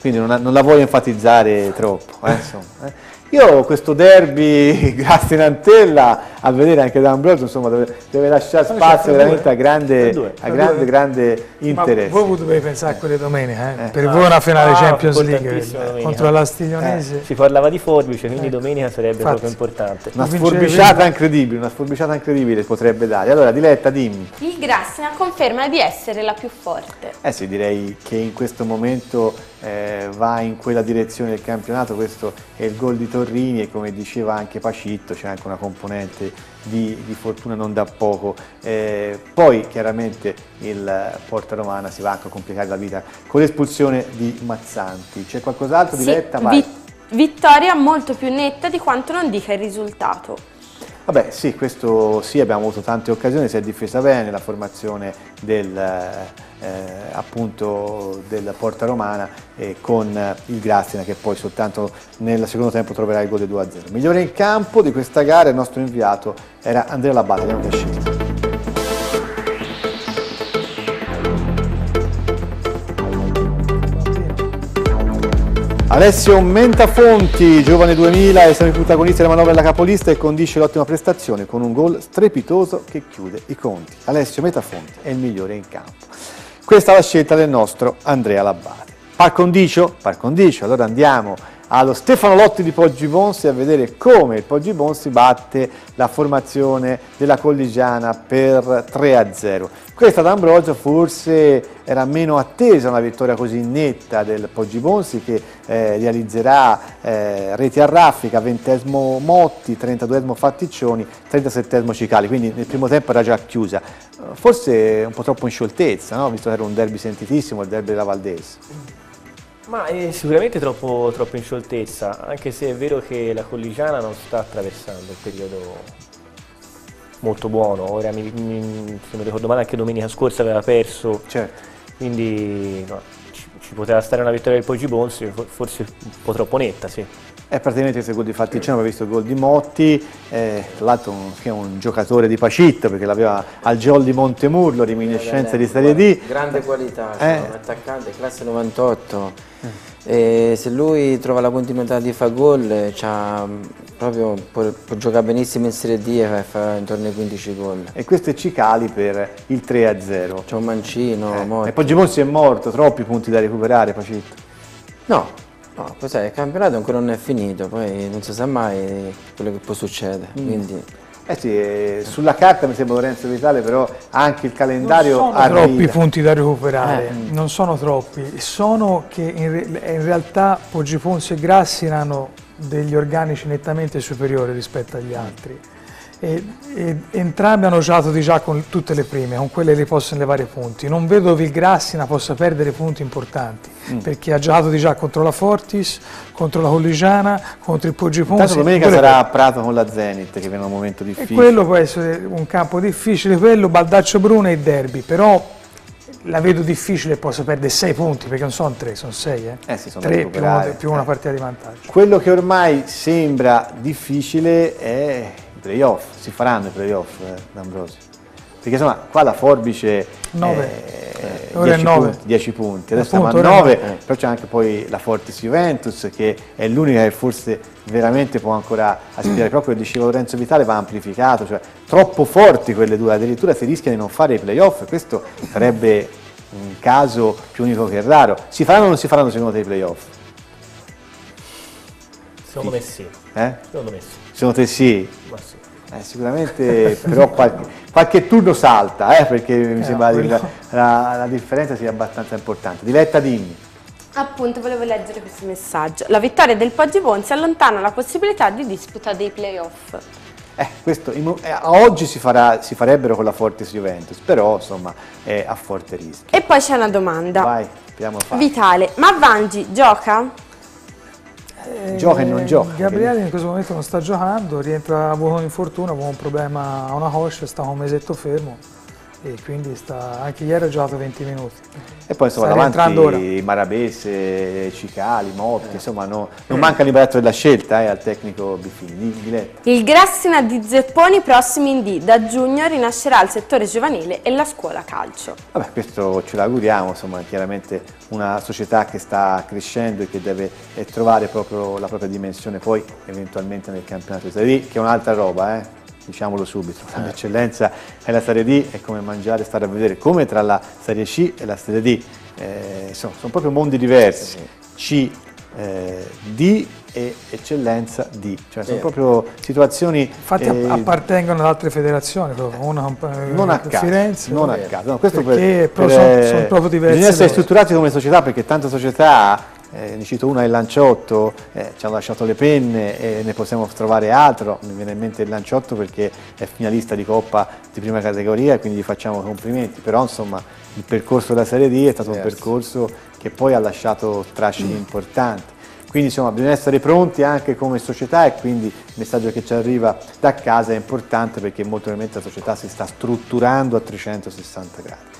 quindi non, ha, non, la voglio enfatizzare troppo. Eh, insomma, eh. Io questo derby <laughs> grazie Nantella a vedere anche da Ambrosio insomma deve, deve lasciare spazio veramente a grande, a grande, grande interesse. Ma voi dovete pensare a quelle domeniche, eh? eh. per voi una finale ah, Champions League contro la Stiglionese. Eh. Si parlava di forbice, quindi eh. domenica sarebbe Infatti, proprio importante. Una sforbiciata incredibile, una sforbiciata incredibile potrebbe dare. Allora Diletta dimmi. Il Grassina conferma di essere la più forte. Eh sì, direi che in questo momento eh, va in quella direzione del campionato, questo è il gol di Torrini e come diceva anche Pacitto c'è anche una componente di, di fortuna non da poco. Eh, poi chiaramente il Porta Romana si va anche a complicare la vita con l'espulsione di Mazzanti. C'è qualcos'altro sì, di Letta? Vi vittoria molto più netta di quanto non dica il risultato. Vabbè sì, questo sì, abbiamo avuto tante occasioni, si è difesa bene la formazione del, eh, appunto del Porta Romana eh, con il Grazina che poi soltanto nel secondo tempo troverà il gol del 2-0. Migliore in campo di questa gara il nostro inviato era Andrea Labate, che scelto. Alessio Mentafonti, giovane 2000, è il protagonista della manovra della capolista e condisce l'ottima prestazione con un gol strepitoso che chiude i conti. Alessio Metafonti è il migliore in campo. Questa è la scelta del nostro Andrea Labbate. Par condicio? Par condicio, allora andiamo allo Stefano Lotti di Poggi Bonsi a vedere come il Poggi Bonsi batte la formazione della Colligiana per 3-0. Questa d'Ambrogio forse era meno attesa una vittoria così netta del Poggi Bonsi che eh, realizzerà eh, reti a raffica, 20 Motti, 32 Fatticcioni, 37 Cicali, quindi nel primo tempo era già chiusa. Forse un po' troppo in scioltezza, no? visto che era un derby sentitissimo, il derby della Valdese. Ma è sicuramente troppo, troppo in scioltezza, anche se è vero che la Colligiana non sta attraversando il periodo molto buono. Ora mi, mi, se mi ricordo male anche domenica scorsa aveva perso, certo. quindi no, ci, ci, poteva stare una vittoria del Poggi Bonsi, forse un po' troppo netta, sì. È praticamente questo gol di Fatticino, aveva visto il gol di Motti, eh, tra l'altro un, un, giocatore di Pacitto perché l'aveva al Gol di Montemurlo, reminiscenza di Serie D. Grande qualità, cioè, un attaccante, classe 98. E se lui trova la continuità di fare gol, proprio, può, può, giocare benissimo in Serie D e fa intorno ai 15 gol. E questo è Cicali per il 3-0. C'è un mancino, eh. E poi Gimonsi è morto, troppi punti da recuperare, Pacitto. No, no, poi sai, il campionato ancora non è finito, poi non si sa mai quello che può succedere. Mm. Quindi, eh sì, eh, sulla carta mi sembra Lorenzo Vitale, però anche il calendario Non sono arriva. troppi punti da recuperare, eh. non sono troppi, sono che in, re in realtà Poggi Ponzi e Grassi hanno degli organici nettamente superiori rispetto agli altri. E, e, entrambi hanno giocato di già con tutte le prime, con quelle li possono levare punti. Non vedo dove il Grassina possa perdere punti importanti, mm. perché ha giocato di già contro la Fortis, contro la Colligiana, contro il Poggi Ponzi. Intanto domenica sarà a Prato con la Zenit, che viene un momento difficile. E quello può essere un campo difficile, quello, Baldaccio Bruno e il derby, però la vedo difficile possa perdere 6 punti perché non sono 3, sono 6 eh? Eh sì, sono 3 più, più, una partita di vantaggio quello che ormai sembra difficile è playoff, si faranno i playoff eh, D'Ambrosio. Perché insomma qua la forbice 9. Eh, 10, punti, 10 punti, adesso Appunto, siamo a 9, 9. però c'è anche poi la Fortis Juventus che è l'unica che forse veramente può ancora aspirare, <clears throat> proprio come diceva Lorenzo Vitale va amplificato, cioè troppo forti quelle due, addirittura si rischia di non fare i playoff questo sarebbe un caso più unico che raro. Si faranno o non si faranno secondo te i playoff? Secondo me sì. Eh? Secondo me sì. Secondo te sì? Ma sì. Eh, sicuramente però qualche, qualche, turno salta, eh, perché mi eh, sembra che la, la, la, differenza sia abbastanza importante. Diletta dimmi. Appunto, volevo leggere questo messaggio. La vittoria del Poggi Bonzi allontana la possibilità di disputa dei playoff. Eh, questo, eh, oggi si, farà, si, farebbero con la Fortis Juventus, però insomma è a forte rischio. E poi c'è una domanda. Vai. Vitale, ma Vangi gioca? Eh, gioca e non gioca. Gabriele in questo momento non sta giocando, rientra, infortunio, ha avuto un problema a una coscia, sta un mesetto fermo e quindi sta, anche ieri ha giocato 20 minuti. E poi insomma davanti Marabese, Cicali, Motti, eh. insomma no, non manca l'imbarazzo della scelta eh, al tecnico Biffini. Diletta. Il Grassina di Zepponi prossimi in D, da giugno rinascerà il settore giovanile e la scuola calcio. Vabbè, questo ce l'auguriamo, insomma chiaramente una società che sta crescendo e che deve eh, trovare proprio la propria dimensione poi eventualmente nel campionato di Serie D, che è un'altra roba, eh? Diciamolo subito, l'eccellenza è la Serie D, è come mangiare e stare a vedere come tra la Serie C e la Serie D, eh, sono, sono, proprio mondi diversi, C, eh, D e eccellenza D, cioè sono proprio situazioni... Infatti eh, appartengono ad altre federazioni, proprio. una eh, non a caso, Firenze, non a caso, no, questo per, per, sono, sono proprio diversi. Bisogna essere strutturati come società perché tante società eh, ne cito una, il Lanciotto, eh, ci hanno lasciato le penne e ne possiamo trovare altro, mi viene in mente il Lanciotto perché è finalista di Coppa di prima categoria e quindi gli facciamo complimenti, però insomma il percorso della Serie D è stato un percorso che poi ha lasciato trascine mm. importanti. Quindi insomma bisogna essere pronti anche come società e quindi il messaggio che ci arriva da casa è importante perché molto probabilmente la società si sta strutturando a 360 gradi.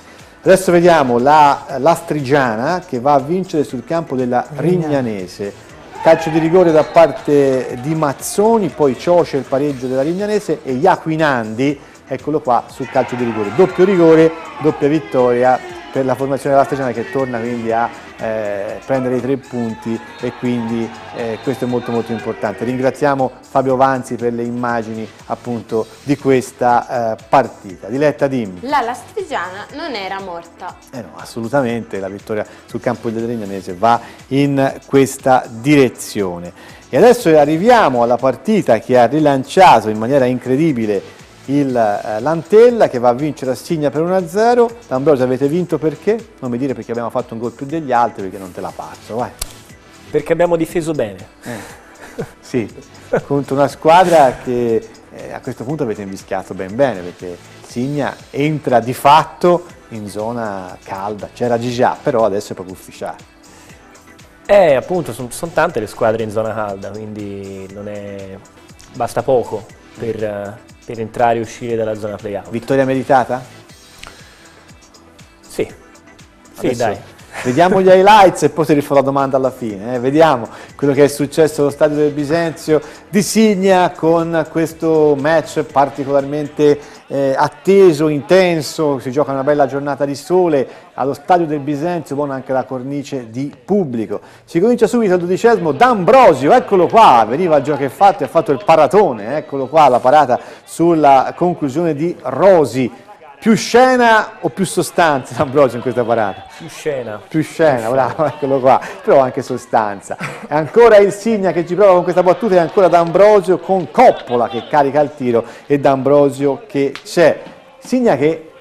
Adesso vediamo la Lastrigiana che va a vincere sul campo della Rignanese. Calcio di rigore da parte di Mazzoni, poi Cioce il pareggio della Rignanese e Iaquinandi, eccolo qua, sul calcio di rigore. Doppio rigore, doppia vittoria per la formazione della Stagione che torna quindi a eh, prendere i tre punti e quindi eh, questo è molto molto importante. Ringraziamo Fabio Vanzi per le immagini appunto di questa eh, partita. Diletta dimmi. La Lastrigiana non era morta. Eh no, assolutamente, la vittoria sul campo del Regnanese va in questa direzione. E adesso arriviamo alla partita che ha rilanciato in maniera incredibile il eh, Lantella che va a vincere a Signa per 1-0. D'Ambrosio avete vinto perché? Non mi dire perché abbiamo fatto un gol più degli altri perché non te la passo, vai. Perché abbiamo difeso bene. Eh. sì, contro una squadra che eh, a questo punto avete invischiato ben bene perché Signa entra di fatto in zona calda, c'era già, però adesso è proprio ufficiale. Eh, appunto, sono son tante le squadre in zona calda, quindi è... basta poco per, per entrare e uscire dalla zona playout. Vittoria meritata? Sì, sì dai. Vediamo gli <laughs> highlights e poi ti rifò la domanda alla fine. Eh? Vediamo quello che è successo allo stadio del Bisenzio di Signa con questo match particolarmente eh, atteso, intenso, si gioca una bella giornata di sole allo stadio del Bisenzio, buona anche la cornice di pubblico. Si comincia subito al dodicesimo, D'Ambrosio, eccolo qua, veniva il gioco che fatto e ha fatto il paratone, eccolo qua la parata sulla conclusione di Rosi più scena o più sostanza <laughs> D'Ambrosio in questa parata? Più scena. Più scena, bravo, eccolo qua, però anche sostanza. E ancora il Signa che ci prova con questa battuta e ancora D'Ambrosio con Coppola che carica il tiro e D'Ambrosio che c'è. Signa che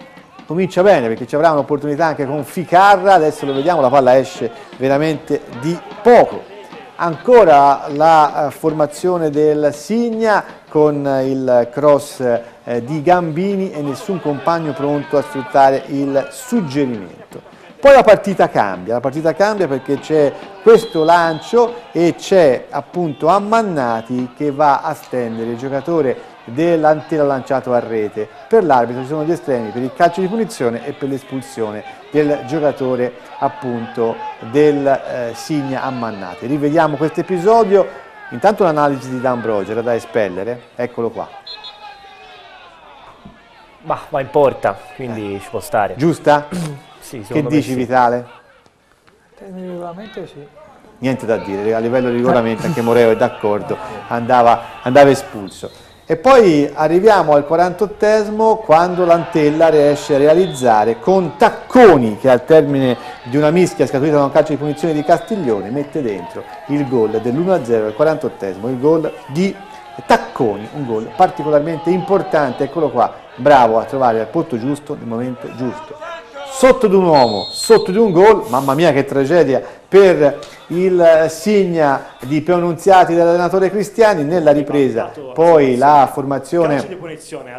comincia bene perché ci avrà un'opportunità anche con Ficarra, adesso lo vediamo, la palla esce veramente di poco. Ancora la eh, formazione del Signa con il cross eh, di Gambini e nessun compagno pronto a sfruttare il suggerimento. Poi la partita cambia, la partita cambia perché c'è questo lancio e c'è appunto Ammannati che va a stendere il giocatore dell'antela lanciato a rete. Per l'arbitro ci sono gli estremi per il calcio di punizione e per l'espulsione del giocatore appunto del eh, Signa Ammannati. Rivediamo questo episodio, intanto un'analisi di D'Ambrogio, era da espellere, eccolo qua. Ma va in porta, quindi eh. ci può stare. Giusta? <clears throat> sì, Che dici sì. Vitale? Tecnicamente sì. Niente da dire, a livello di regolamento anche Moreo è d'accordo, andava, andava espulso. E poi arriviamo al 48esimo quando l'Antella riesce a realizzare con Tacconi che al termine di una mischia scaturita da un calcio di punizione di Castiglione mette dentro il gol dell'1-0 al 48esimo, il gol di Tacconi, un gol particolarmente importante, eccolo qua, bravo a trovare al punto giusto nel momento giusto. Sotto di un uomo, sotto di un gol, mamma mia che tragedia per il Signa di pronunziati dall'allenatore Cristiani nella ripresa, poi la formazione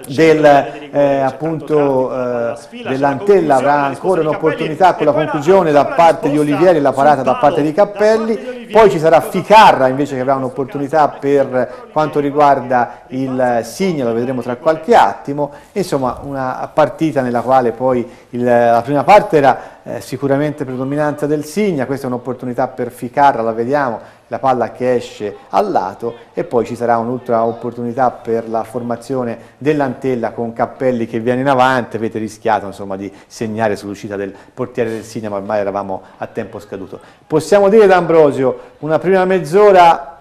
del, eh, appunto, eh, dell'Antella avrà ancora un'opportunità con la conclusione da parte di Olivieri e la parata da parte di Cappelli, poi ci sarà Ficarra invece che avrà un'opportunità per quanto riguarda il Signa, lo vedremo tra qualche attimo, insomma una partita nella quale poi il, la prima parte era eh, sicuramente predominanza del Signa, questa è un'opportunità per Ficarra, la vediamo, la palla che esce al lato e poi ci sarà un'ultima opportunità per la formazione dell'Antella con Cappelli che viene in avanti, avete rischiato insomma, di segnare sull'uscita del portiere del Signa ma ormai eravamo a tempo scaduto. Possiamo dire D'Ambrosio, una prima mezz'ora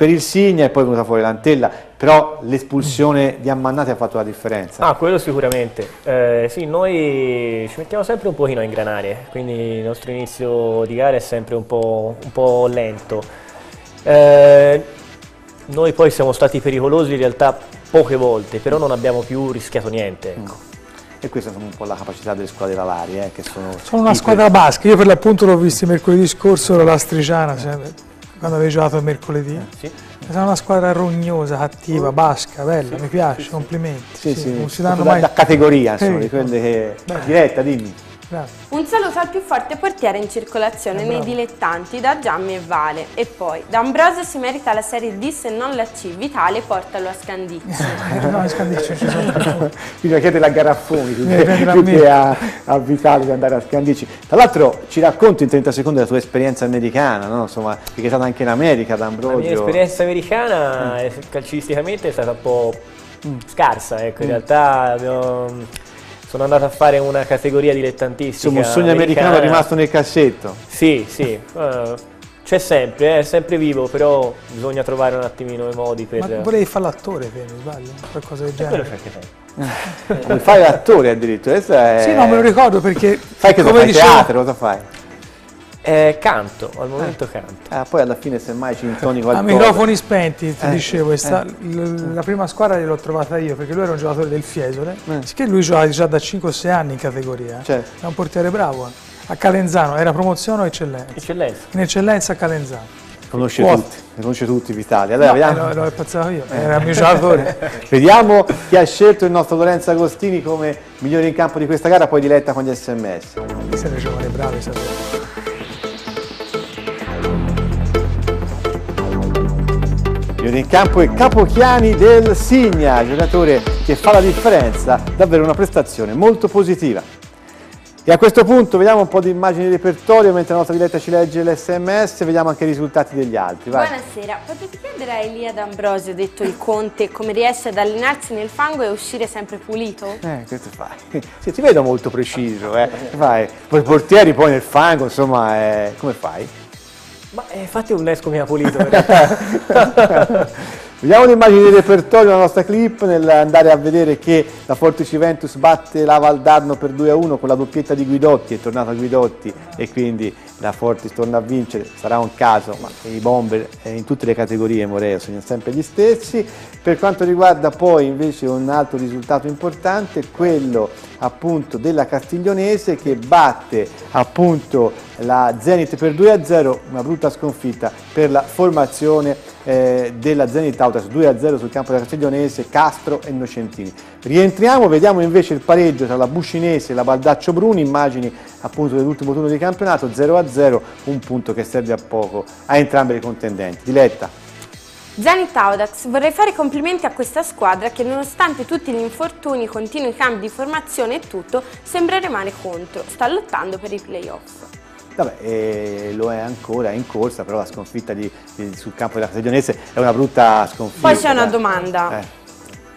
per il Signa e poi è venuta fuori l'Antella, però l'espulsione di Ammannati ha fatto la differenza. Ah, quello sicuramente. Eh, sì, noi ci mettiamo sempre un pochino a ingranare, quindi il nostro inizio di gara è sempre un po', un po lento. Eh, noi poi siamo stati pericolosi in realtà poche volte, però non abbiamo più rischiato niente. Ecco. Mm. E questa è un po' la capacità delle squadre lalari, eh, che sono... Sono una squadra basca, io per l'appunto l'ho visto mercoledì scorso, la Lastriciana, quando avevi giocato mercoledì. Eh, sì. È una squadra rognosa, cattiva, oh. basca, bella, sì, mi piace, sì, complimenti. Sì, sì, non si danno mai... da categoria, insomma, di quelle che... Diretta, dimmi. Un saluto al più forte portiere in circolazione nei dilettanti da Giammi e Vale. E poi, D'Ambrosio si merita la serie D se non la C. Vitale portalo a Scandicci. <laughs> no, a Scandicci ci sono. Quindi <laughs> chiedere a Garaffoni più, che a, a, Vitale di andare a Scandicci. Tra l'altro ci racconti in 30 secondi la tua esperienza americana, no? Insomma, perché è stata anche in America, D'Ambrosio. La mia esperienza americana mm. calcisticamente è stata un po' mm. scarsa, ecco, in mm. realtà abbiamo sono andato a fare una categoria dilettantistica. Insomma, un sogno americano è rimasto nel cassetto. Sì, sì. Uh, c'è sempre, è sempre vivo, però bisogna trovare un attimino i modi per... Ma volevi fare l'attore, mi sbaglio? Qualcosa del genere. Quello c'è che fai. Come fai l'attore addirittura? È... Sì, no, me lo ricordo perché... Fai che come fai dicevo, teatro, cosa fai? Eh, canto, al momento canto. Ah, poi alla fine semmai ci intoni qualcosa. A microfoni spenti, ti Eh, dicevo, sta- eh. l- la prima squadra gliel'ho trovata io perché lui era un giocatore del Fiesole, che lui giocava già da 5-6 anni in categoria, Certo. è un portiere bravo. eh. A Calenzano, era promozione o eccellenza? Eccellenza. In eccellenza a Calenzano. Conosce Quota. tutti, conosce tutti Vitali. Allora, No, vediamo, eh, l'ho, l'ho impazzato io, era il mio giocatore. <laughs> vediamo chi ha scelto il nostro Lorenzo Agostini come migliore in campo di questa gara, poi diletta con gli sms. Siete giovani bravi, sapete. Migliore in campo è Capochiani del Signa, giocatore che fa la differenza, davvero una prestazione molto positiva. E a questo punto vediamo un po' di immagini di repertorio mentre la nostra diretta ci legge l'SMS, vediamo anche i risultati degli altri. Vai. Buonasera, potete chiedere a Elia D'Ambrosio, detto il Conte, come riesce ad allenarsi nel fango e uscire sempre pulito? Eh, questo fai. <laughs> Sì, ti vedo molto preciso, eh. Fai. Poi portieri poi nel fango, insomma, eh, come fai? Ma eh, fatti un esco mi ha pulito. <laughs> Vediamo le immagini di repertorio della nostra clip nell'andare a vedere che la Forte Juventus batte la Valdarno per 2-1 con la doppietta di Guidotti, è tornato Guidotti e quindi la Fortis torna a vincere, sarà un caso, ma i bomber eh, in tutte le categorie Moreo sono sempre gli stessi. Per quanto riguarda poi invece un altro risultato importante, quello appunto della Castiglionese che batte appunto la Zenit per 2-0, una brutta sconfitta per la formazione eh, della Zenit Autas 2-0 sul campo della Castiglionese, Castro e Innocentini. Rientriamo, vediamo invece il pareggio tra la Buscinese e la Baldaccio Bruni, immagini appunto dell'ultimo turno di campionato, 0-0, un punto che serve a poco a entrambe le contendenti. Diletta. Zenit Audax, vorrei fare complimenti a questa squadra che nonostante tutti gli infortuni, continui cambi di formazione e tutto, sembra rimane contro, sta lottando per i playoff. Vabbè, eh, lo è ancora, è in corsa, però la sconfitta di- di- sul campo della Castiglionese è una brutta sconfitta. Poi c'è una domanda. Eh,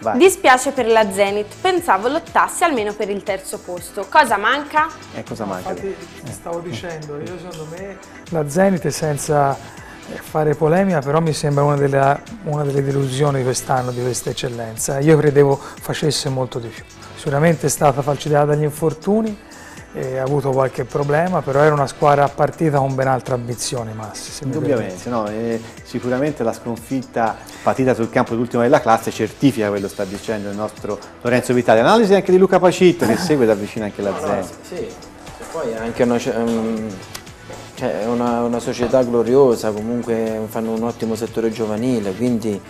vai. Dispiace per la Zenit, pensavo lottasse almeno per il terzo posto. Cosa manca? Eh, cosa manca? Infatti stavo dicendo, io secondo me la Zenit senza eh, fare polemica però mi sembra una delle, una delle delusioni di quest'anno, di questa eccellenza. Io credevo facesse molto di più. Sicuramente è stata falcidiata dagli infortuni, ha avuto qualche problema, però era una squadra partita con ben altre ambizioni, Massi. Indubbiamente, no, eh, sicuramente la sconfitta partita sul campo dell'ultima della classe certifica quello che sta dicendo il nostro Lorenzo Vitale. Analisi anche di Luca Pacitto che segue da vicino anche la Zenit. Sì, e poi è anche una, um, cioè, è una, una società gloriosa, comunque fanno un ottimo settore giovanile, quindi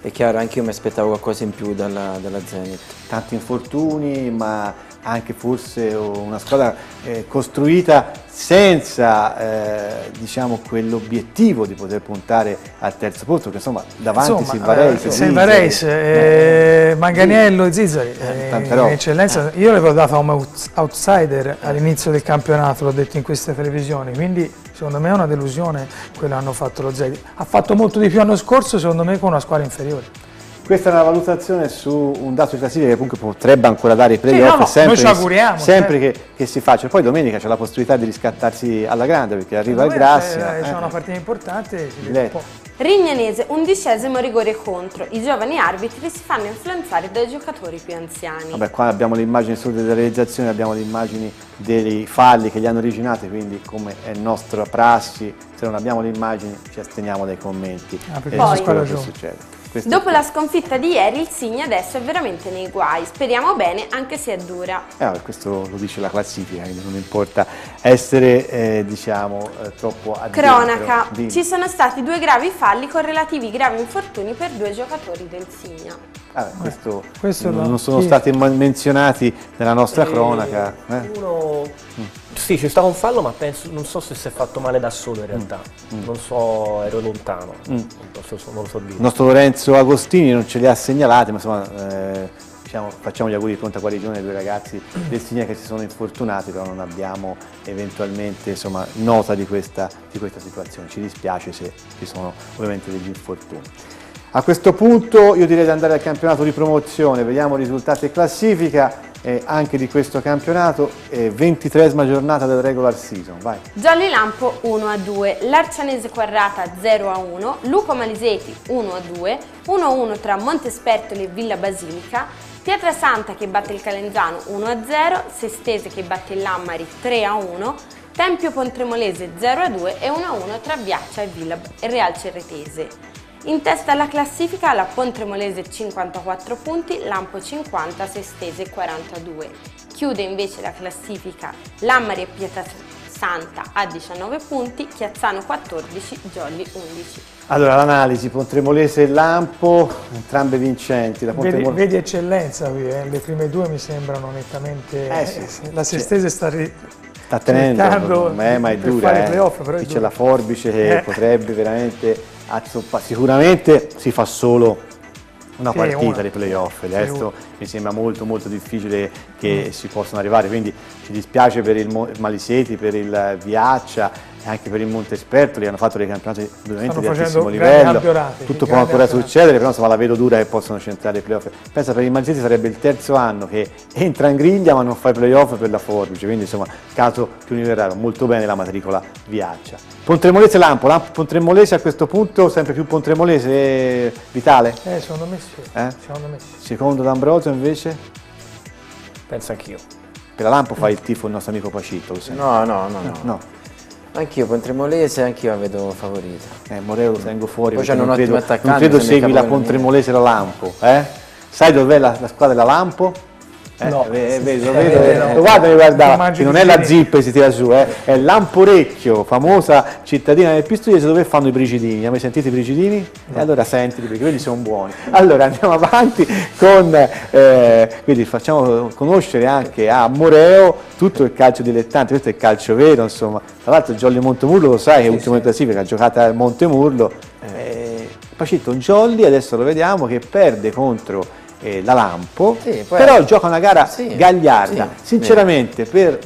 è chiaro, anche io mi aspettavo qualcosa in più dalla, dalla Zenit. Tanti infortuni, ma anche forse una squadra eh, costruita senza eh, diciamo, quell'obiettivo di poter puntare al terzo posto, che insomma davanti Insomma, Silva Reis, eh, Silva Reis, eh, Manganiello e Zizzari, eh, in eccellenza. Io l'avevo dato come out- outsider all'inizio del campionato, l'ho detto in queste televisioni, quindi secondo me è una delusione quello che hanno fatto lo Zedi. Ha fatto molto di più l'anno scorso, secondo me, con una squadra inferiore. Questa è una valutazione su un dato di classifica che comunque potrebbe ancora dare i playoff no, no, sempre, noi ci auguriamo, sempre che, che si faccia. Poi domenica c'è la possibilità di riscattarsi alla grande perché arriva il Grassia. C'è, c'è eh. una partita importante, si vede un po'. Rignanese, undicesimo rigore contro. I giovani arbitri si fanno influenzare dai giocatori più anziani. Vabbè, qua abbiamo le immagini solo della realizzazione, abbiamo le immagini dei falli che li hanno originati, quindi come è nostra prassi, se non abbiamo le immagini ci asteniamo dai commenti. Ah, perché eh, sono su quello che succede. Questo Dopo la sconfitta di ieri, il Signa adesso è veramente nei guai. Speriamo bene, anche se è dura. Eh, questo lo dice la classifica, quindi non importa essere eh, diciamo eh, troppo addentro. Cronaca, Dimmi. ci sono stati due gravi falli con relativi gravi infortuni per due giocatori del Signa. Vabbè, questo, questo non, no. non sono Chi? stati menzionati nella nostra Eh, cronaca. eh. Uno... Sì, c'è stato un fallo, ma penso, non so se si è fatto male da solo in realtà. Non so, ero lontano, non, so- non lo so dire. Il nostro Lorenzo Agostini non ce li ha segnalati, ma insomma eh, diciamo, facciamo gli auguri di pronta guarigione ai due ragazzi del Signa che si sono infortunati, però non abbiamo eventualmente insomma, nota di questa, di questa situazione. Ci dispiace se ci sono ovviamente degli infortuni. A questo punto io direi di andare al campionato di promozione, vediamo risultati e classifica. Eh, anche di questo campionato, eh, 23esima giornata del regular season, vai. Jolly Lampo 1 a 2, l'Arcianese Quarrata 0 a 1, Luco Maliseti 1 a 2, 1 a 1 tra Montespertoli e Villa Basilica, Pietrasanta che batte il Calenzano 1 a 0, Sestese che batte il Lammari 3 a 1, Tempio Pontremolese 0 a 2 e 1 a 1 tra Viaccia e, Villa, Real Cerretese. In testa alla classifica la Pontremolese 54 punti, Lampo 50, Sestese 42. Chiude invece la classifica Lammari e Pietrasanta a 19 punti, Chiazzano 14, Jolly 11. Allora, l'analisi, Pontremolese e Lampo, entrambe vincenti. La Vedi, Pontremolese... vedi eccellenza qui, eh? le prime due mi sembrano nettamente... Eh sì, la Sestese sta, ri... sta tenendo, eh, ma è dura, eh. playoff, però è Qui c'è la forbice che Eh. potrebbe veramente azzoppare. Sicuramente si fa solo una Sì, partita una. dei playoff, il Sì, resto una. mi sembra molto molto difficile che si possano arrivare, quindi ci dispiace per il Maliseti, per il Viaccia anche per il Montespertoli, hanno fatto dei campionati veramente di altissimo livello, tutto può ancora succedere, però insomma la vedo dura che possono centrare i playoff. Pensa per il Maliseti sarebbe il terzo anno che entra in griglia ma non fa i playoff per la forbice, quindi insomma caso più universario, molto bene la matricola Viaccia. Pontremolese Lampo, Lampo Pontremolese a questo punto sempre più Pontremolese Vitale? Eh, secondo me sì. Eh? Secondo me sì. Secondo D'Ambrosio invece? Penso anch'io. Per la Lampo fa il tifo il nostro amico sai? No, no, no, no. No. Anch'io Pontremolese, anch'io la vedo favorita. Eh, Moreo lo tengo fuori Poi non un credo, ottimo attaccante, non credo segui la. Pontremolese e la Lampo, eh? Sai dov'è la, la squadra della Lampo? Eh, No. eh, Eh, vedo, eh, eh, no. guarda mi guardava, non è la zip che si tira su, eh, è Lamporecchio, famosa cittadina del Pistoiese dove fanno i bricidini. Hai mai sentito i bricidini? E allora sentili perché quelli sono buoni. Allora andiamo avanti con, eh, quindi facciamo conoscere anche a Moreo tutto il calcio dilettante, questo è il calcio vero, insomma. Tra l'altro Jolly Montemurlo lo sai che è ultimo in classifica, ha giocato a Montemurlo. Eh, Pacitto Jolly, adesso lo vediamo, che perde contro eh, la Lampo, Sì, però gioca una gara Sì, gagliarda. sì, Sinceramente, per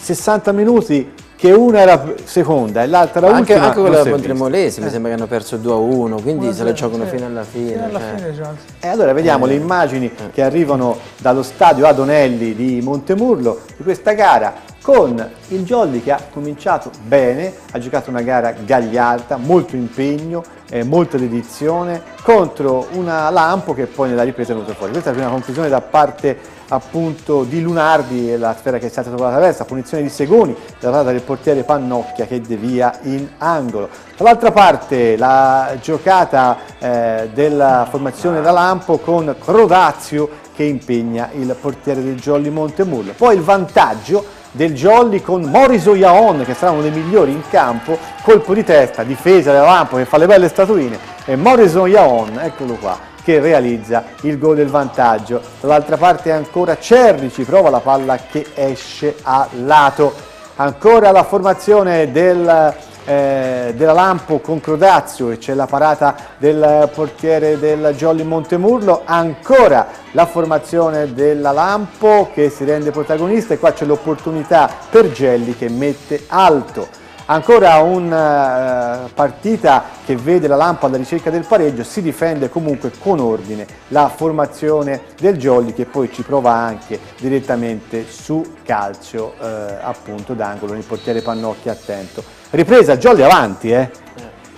60 minuti che una era seconda e l'altra era Anche, ultima, anche quella è Pontremolese mi visto. sembra che hanno perso 2 a 1, quindi se la 1-0, giocano sì. fino alla fine. Fino alla cioè. fine. E allora vediamo le immagini che arrivano dallo stadio Adonelli di Montemurlo di questa gara con il Jolly che ha cominciato bene, ha giocato una gara gagliarda, molto impegno, eh, molta dedizione contro una Lampo che poi nella ripresa è venuta fuori. Questa è la prima conclusione da parte appunto di Lunardi, la sfera che è stata sopra la traversa, punizione di Segoni, da parte del portiere Pannocchia che devia in angolo. Dall'altra parte la giocata eh, della formazione da Lampo con Crodazio che impegna il portiere del Jolly Montemurlo. Poi il vantaggio del Jolly con Moriso Iaon che sarà uno dei migliori in campo, colpo di testa, difesa della Lampo che fa le belle statuine e Moriso Iaon, eccolo qua, che realizza il gol del vantaggio. Dall'altra parte ancora Cerrici prova la palla che esce a lato. Ancora la formazione del, eh, della Lampo con Crodazio e c'è la parata del portiere del Jolly Montemurlo. Ancora la formazione della Lampo che si rende protagonista e qua c'è l'opportunità per Gelli che mette alto. Ancora una partita che vede la Lampo alla ricerca del pareggio, si difende comunque con ordine la formazione del Jolly che poi ci prova anche direttamente su calcio eh, appunto d'angolo, il portiere Pannocchia attento. Ripresa, Jolly avanti, eh?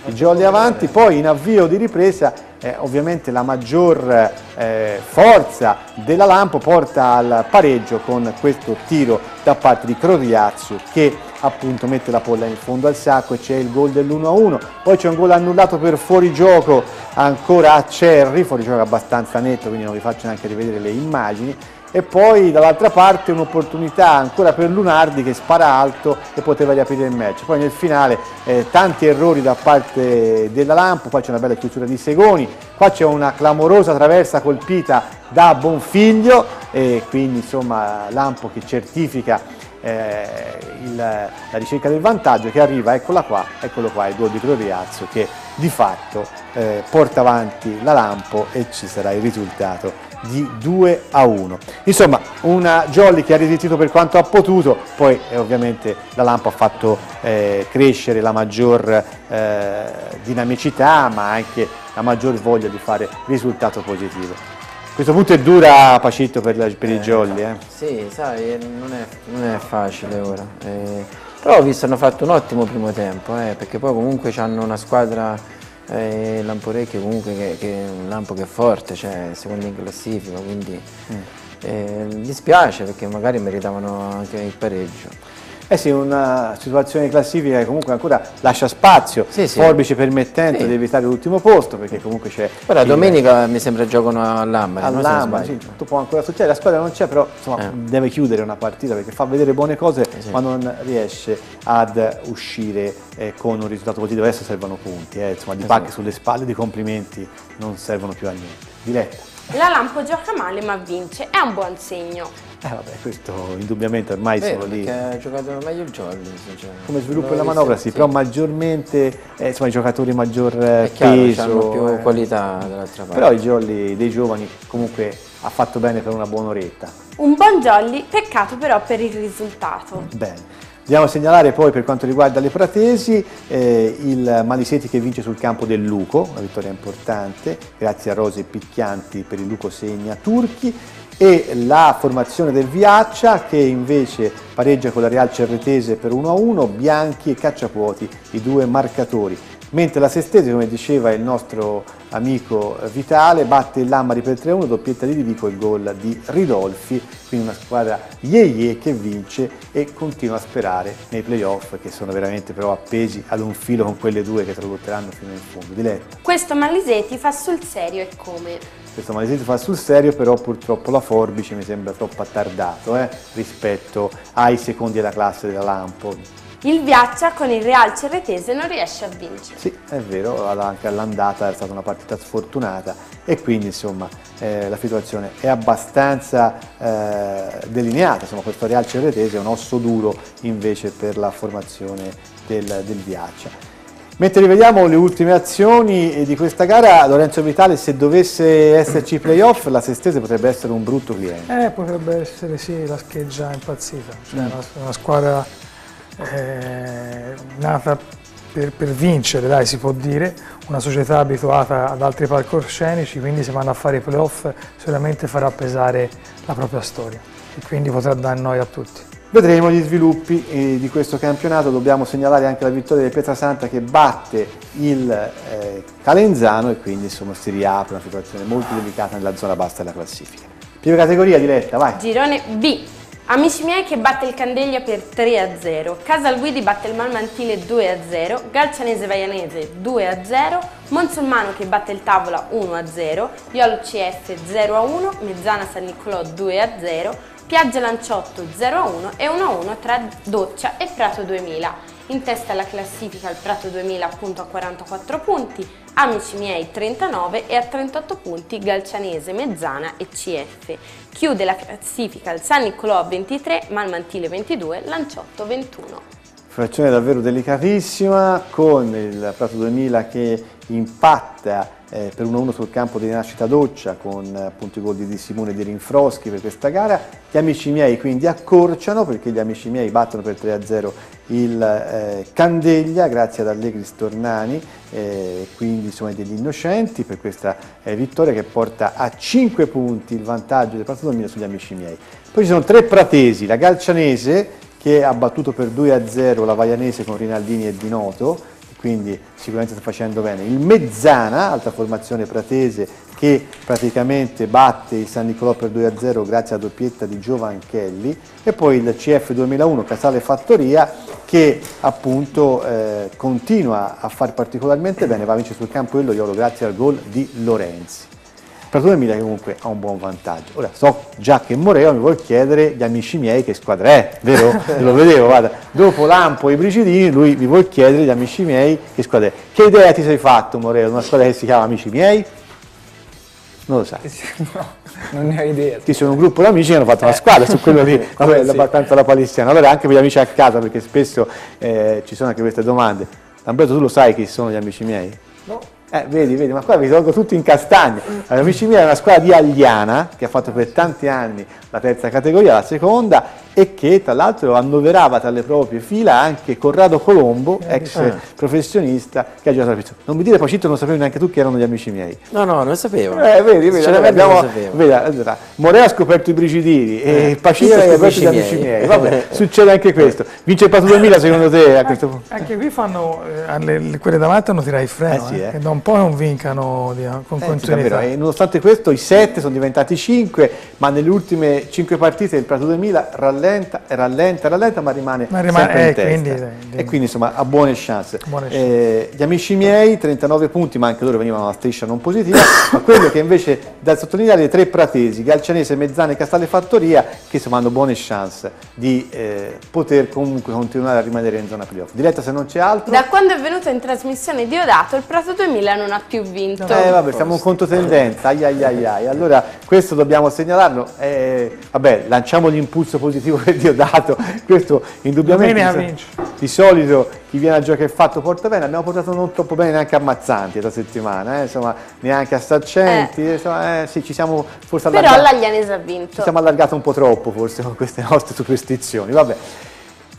Il Jolly avanti, poi in avvio di ripresa eh, ovviamente la maggior eh, forza della Lampo porta al pareggio con questo tiro da parte di Crodiazzo che appunto mette la polla in fondo al sacco e c'è il gol dell'1-1, poi c'è un gol annullato per fuorigioco ancora a Cerri, fuorigioco abbastanza netto quindi non vi faccio neanche rivedere le immagini e poi dall'altra parte un'opportunità ancora per Lunardi che spara alto e poteva riaprire il match. Poi nel finale eh, tanti errori da parte della Lampo, qua c'è una bella chiusura di Segoni, qua c'è una clamorosa traversa colpita da Bonfiglio. E quindi insomma Lampo che certifica eh, il- la ricerca del vantaggio che arriva, eccola qua, eccolo qua, il gol di Croriazzo che di fatto eh, porta avanti la Lampo e ci sarà il risultato di 2 a 1. Insomma, una Jolly che ha resistito per quanto ha potuto, poi eh, ovviamente la Lampo ha fatto eh, crescere la maggior eh, dinamicità, ma anche la maggior voglia di fare risultato positivo. A questo punto è dura Pacitto per, la, per i Jolly, eh? Sì, sai, non è, non è facile ora. Eh, però ho visto hanno fatto un ottimo primo tempo, eh, perché poi comunque hanno una squadra eh, Lamporecchio comunque che, che è un Lampo che è forte, cioè secondo in classifica, quindi Mm. eh, dispiace perché magari meritavano anche il pareggio. Eh sì, una situazione di classifica che comunque ancora lascia spazio, Sì, sì. forbice permettente Sì. di evitare l'ultimo posto, perché comunque c'è... Ora il- domenica mi sembra giocano a Lambari, no? Se non All'Amba, sbaglio. sì, tutto può ancora succedere, la squadra non c'è, però insomma, Eh. deve chiudere una partita perché fa vedere buone cose, sì. ma non riesce ad uscire eh, con un risultato positivo. Adesso servono punti, eh, insomma, di Esatto. pacche sulle spalle, di complimenti non servono più a niente. Diletta. La Lampo gioca male ma vince, è un buon segno. Eh vabbè, questo indubbiamente ormai Vero, sono lì. perché ha giocato meglio il Jolly, sinceramente. Come sviluppo della manovra sì, però maggiormente eh, insomma, i giocatori maggior eh, È chiaro, peso. hanno più eh. qualità dall'altra parte. Però i jolly dei giovani comunque ha fatto bene per una buona oretta. Un buon jolly, peccato però per il risultato. Bene. Andiamo a segnalare poi per quanto riguarda le Pratesi eh, il Maliseti che vince sul campo del Luco, una vittoria importante, grazie a rose picchianti per il Luco Segna Turchi e la formazione del Viaccia che invece pareggia con la Real Cerretese per 1-1, Bianchi e Cacciapuoti i due marcatori. Mentre la Sestese, come diceva il nostro amico Vitale, batte il Lammari per 3-1, doppietta di Divico e gol di Ridolfi, quindi una squadra ye che vince e continua a sperare nei playoff che sono veramente però appesi ad un filo con quelle due che tradotteranno fino in fondo. Diletta. Questo Maliseti fa sul serio e come? Questo Malesito fa sul serio, però purtroppo la forbice mi sembra troppo attardato eh, rispetto ai secondi della classe della Lampo. Il Viaccia con il Real Cerretese non riesce a vincere. Sì, è vero, anche all'andata è stata una partita sfortunata e quindi insomma eh, la situazione è abbastanza eh, delineata, insomma questo Real Cerretese è un osso duro invece per la formazione del, del Viaccia. Mentre rivediamo le ultime azioni eh, di questa gara, Lorenzo Vitale se dovesse esserci playoff la Sestese potrebbe essere un brutto cliente. Eh, potrebbe essere sì, la scheggia impazzita, cioè una, una squadra eh, nata per, per vincere, dai, si può dire, una società abituata ad altri palcoscenici, quindi se vanno a fare i playoff sicuramente farà pesare la propria storia e quindi potrà dare noia a tutti. Vedremo gli sviluppi eh, di questo campionato, dobbiamo segnalare anche la vittoria del Pietrasanta che batte il eh, Calenzano e quindi insomma si riapre una situazione molto delicata nella zona bassa della classifica. Prima categoria diretta, vai! Girone B. Amici miei che batte il Candeglia per 3-0, Casalguidi batte il Malmantile 2-0, Galcianese Vaianese 2-0, Monsulmano che batte il Tavola 1-0, Iolo CF 0-1, Mezzana San Nicolò 2-0, Piaggia Lanciotto 0-1 e 1-1 tra Doccia e Prato 2000. In testa alla classifica il Prato 2000 appunto a 44 punti, Amici miei 39 e a 38 punti Galcianese, Mezzana e CF. Chiude la classifica il San Nicolò a 23, Malmantile 22, Lanciotto 21. Frazione davvero delicatissima con il Prato 2000 che impatta eh, per 1-1 sul campo di Rinascita Doccia con eh, appunto i gol di Simone e di Rinfroschi per questa gara. Gli amici miei quindi accorciano perché gli amici miei battono per 3-0 il eh, Candeglia grazie ad Allegri Stornani, eh, quindi insomma degli innocenti per questa eh, vittoria che porta a 5 punti il vantaggio del Prato 2000 sugli amici miei. Poi ci sono tre pratesi, la Galcianese che ha battuto per 2-0 la Vaianese con Rinaldini e Di Noto, quindi sicuramente sta facendo bene. Il Mezzana, altra formazione pratese, che praticamente batte il San Nicolò per 2-0 grazie alla doppietta di Giovanchelli e poi il CF 2001 Casale Fattoria che appunto eh, continua a far particolarmente bene, va a vincere sul campo del Loiolo grazie al gol di Lorenzi. 2000 che comunque ha un buon vantaggio. Ora so già che Moreo mi vuol chiedere gli amici miei che squadra è, vero? <laughs> Lo vedevo, guarda. Dopo Lampo e i Bricidini lui mi vuol chiedere gli amici miei che squadra è. Che idea ti sei fatto Moreo? Una squadra che si chiama Amici miei? Non lo sai. <laughs> No, non ne ho idea. Ci sono un gruppo di amici che hanno fatto una squadra su quello lì, <laughs> vabbè, Sì. abbastanza la palistiana. Allora anche per gli amici a casa, perché spesso eh, ci sono anche queste domande. Lamberto, tu lo sai chi sono gli amici miei? Eh, vedi, vedi, ma qua vi tolgo tutti in castagna. Allora, amici miei è una squadra di Agliana che ha fatto per tanti anni la terza categoria, la seconda, e che tra l'altro annoverava tra le proprie fila anche Corrado Colombo, ex Ah. professionista che ha giocato a Pizzo. Non mi dire Pacitto, non sapevi neanche tu che erano gli amici miei. No, no, non lo sapevo. Eh, vedi, vedi, allora abbiamo, vedi, allora, Morea ha scoperto i brigidini e Pacitto io ha e scoperto gli amici miei. Vabbè, <laughs> succede anche questo. Vince il Prato 2000 secondo te a questo punto? Anche qui fanno, eh, le- quelle davanti hanno tirato il freno, Eh sì, eh, eh. da un po' non vincano di- con Eh, sì, continuità. e nonostante questo i 7 sono diventati 5, ma nelle ultime 5 partite il Prato 2000 rallenta, rallenta, e rallenta, ma rimane, Ma rimane- sempre in eh, testa. quindi, eh, e quindi insomma ha buone chance. Buone Eh, gli amici miei 39 punti, ma anche loro venivano alla striscia non positiva, ma quello che invece da sottolineare le tre pratesi, Galcianese, Mezzane e Casale Fattoria, che insomma hanno buone chance di eh, poter comunque continuare a rimanere in zona playoff. Diretta se non c'è altro. Da quando è venuto in trasmissione Diodato, il Prato 2000 non ha più vinto. Eh vabbè, siamo un conto tendenza, ai ai ai ai. Allora questo dobbiamo segnalarlo. Eh, vabbè, lanciamo l'impulso positivo per Diodato, questo indubbiamente. Di, solito chi viene a giocare fatto porta bene, abbiamo portato non troppo bene neanche a Mazzanti questa settimana, eh, insomma, neanche a Sarcenti, insomma, eh, sì, ci siamo forse Però allargati, l'Aglianese ha vinto. ci siamo allargati un po' troppo forse con queste nostre superstizioni. Vabbè.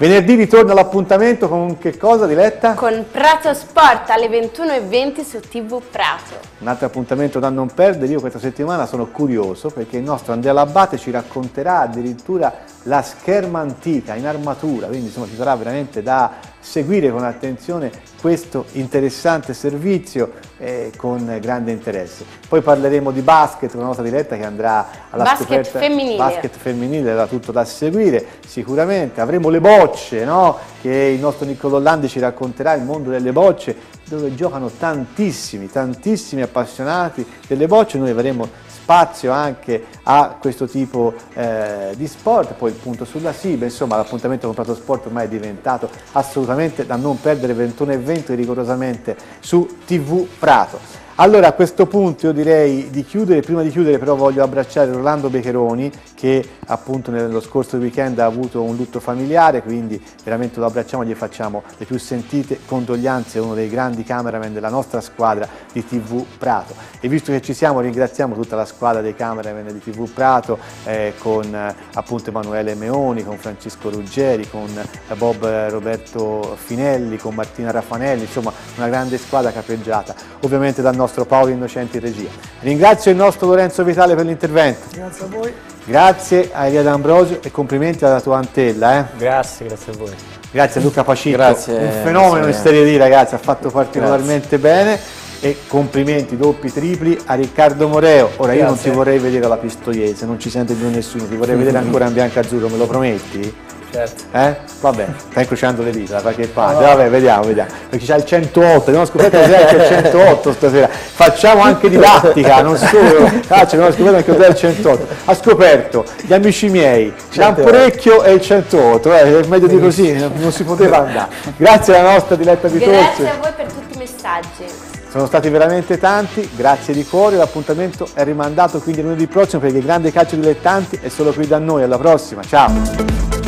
Venerdì ritorna l'appuntamento con che cosa, Diletta? Con Prato Sport alle 21.20 su TV Prato. Un altro appuntamento da non perdere, io questa settimana sono curioso perché il nostro Andrea Labbate ci racconterà addirittura la scherma antica in armatura, quindi insomma ci sarà veramente da seguire con attenzione questo interessante servizio eh, con grande interesse. Poi parleremo di basket la nostra diretta che andrà alla Basket scoperta femminile. basket femminile, era tutto da seguire sicuramente. Avremo le bocce, no? che il nostro Niccolò Landi ci racconterà il mondo delle bocce, dove giocano tantissimi, tantissimi appassionati delle bocce. Noi avremo spazio anche a questo tipo eh, di sport, poi il punto sulla SIB, insomma l'appuntamento con Prato Sport ormai è diventato assolutamente da non perdere 21 e 20 rigorosamente su TV Prato. Allora a questo punto io direi di chiudere, prima di chiudere però voglio abbracciare Orlando Becheroni che appunto nello scorso weekend ha avuto un lutto familiare, quindi veramente lo abbracciamo e gli facciamo le più sentite condoglianze, uno dei grandi cameraman della nostra squadra di TV Prato. E visto che ci siamo ringraziamo tutta la squadra dei cameraman di TV Prato eh, con eh, appunto Emanuele Meoni, con Francesco Ruggeri, con eh, Bob Roberto Finelli, con Martina Raffanelli, insomma una grande squadra capeggiata, ovviamente dal nostro Paolo Innocenti in regia. Ringrazio il nostro Lorenzo Vitale per l'intervento. Grazie a voi. Grazie a Elia D'Ambrosio e complimenti alla tua antella. eh. Grazie, grazie a voi. Grazie a Luca Pacitto, Grazie, un fenomeno in grazie. Serie D ragazzi, ha fatto particolarmente bene e complimenti doppi, tripli a Riccardo Moreo. Ora io non Grazie. ti vorrei vedere alla pistoiese, non ci sente più nessuno, ti vorrei vedere ancora in bianco azzurro, me lo prometti? Certo. Eh? Vabbè, stai incrociando le dita da qualche parte, vabbè, vediamo, vediamo. Perché c'ha il 108, abbiamo scoperto cos'è anche il 108 stasera. Facciamo anche didattica, non solo calcio, abbiamo scoperto anche cos'è il 108. Ha scoperto gli amici miei, Lamporecchio e il 108, eh, è meglio di così, non si poteva andare. Grazie alla nostra diretta di Grazie a voi per tutti i messaggi. sono stati veramente tanti, grazie di cuore, l'appuntamento è rimandato quindi lunedì prossimo perché il grande calcio dilettanti è solo qui da noi, alla prossima, ciao!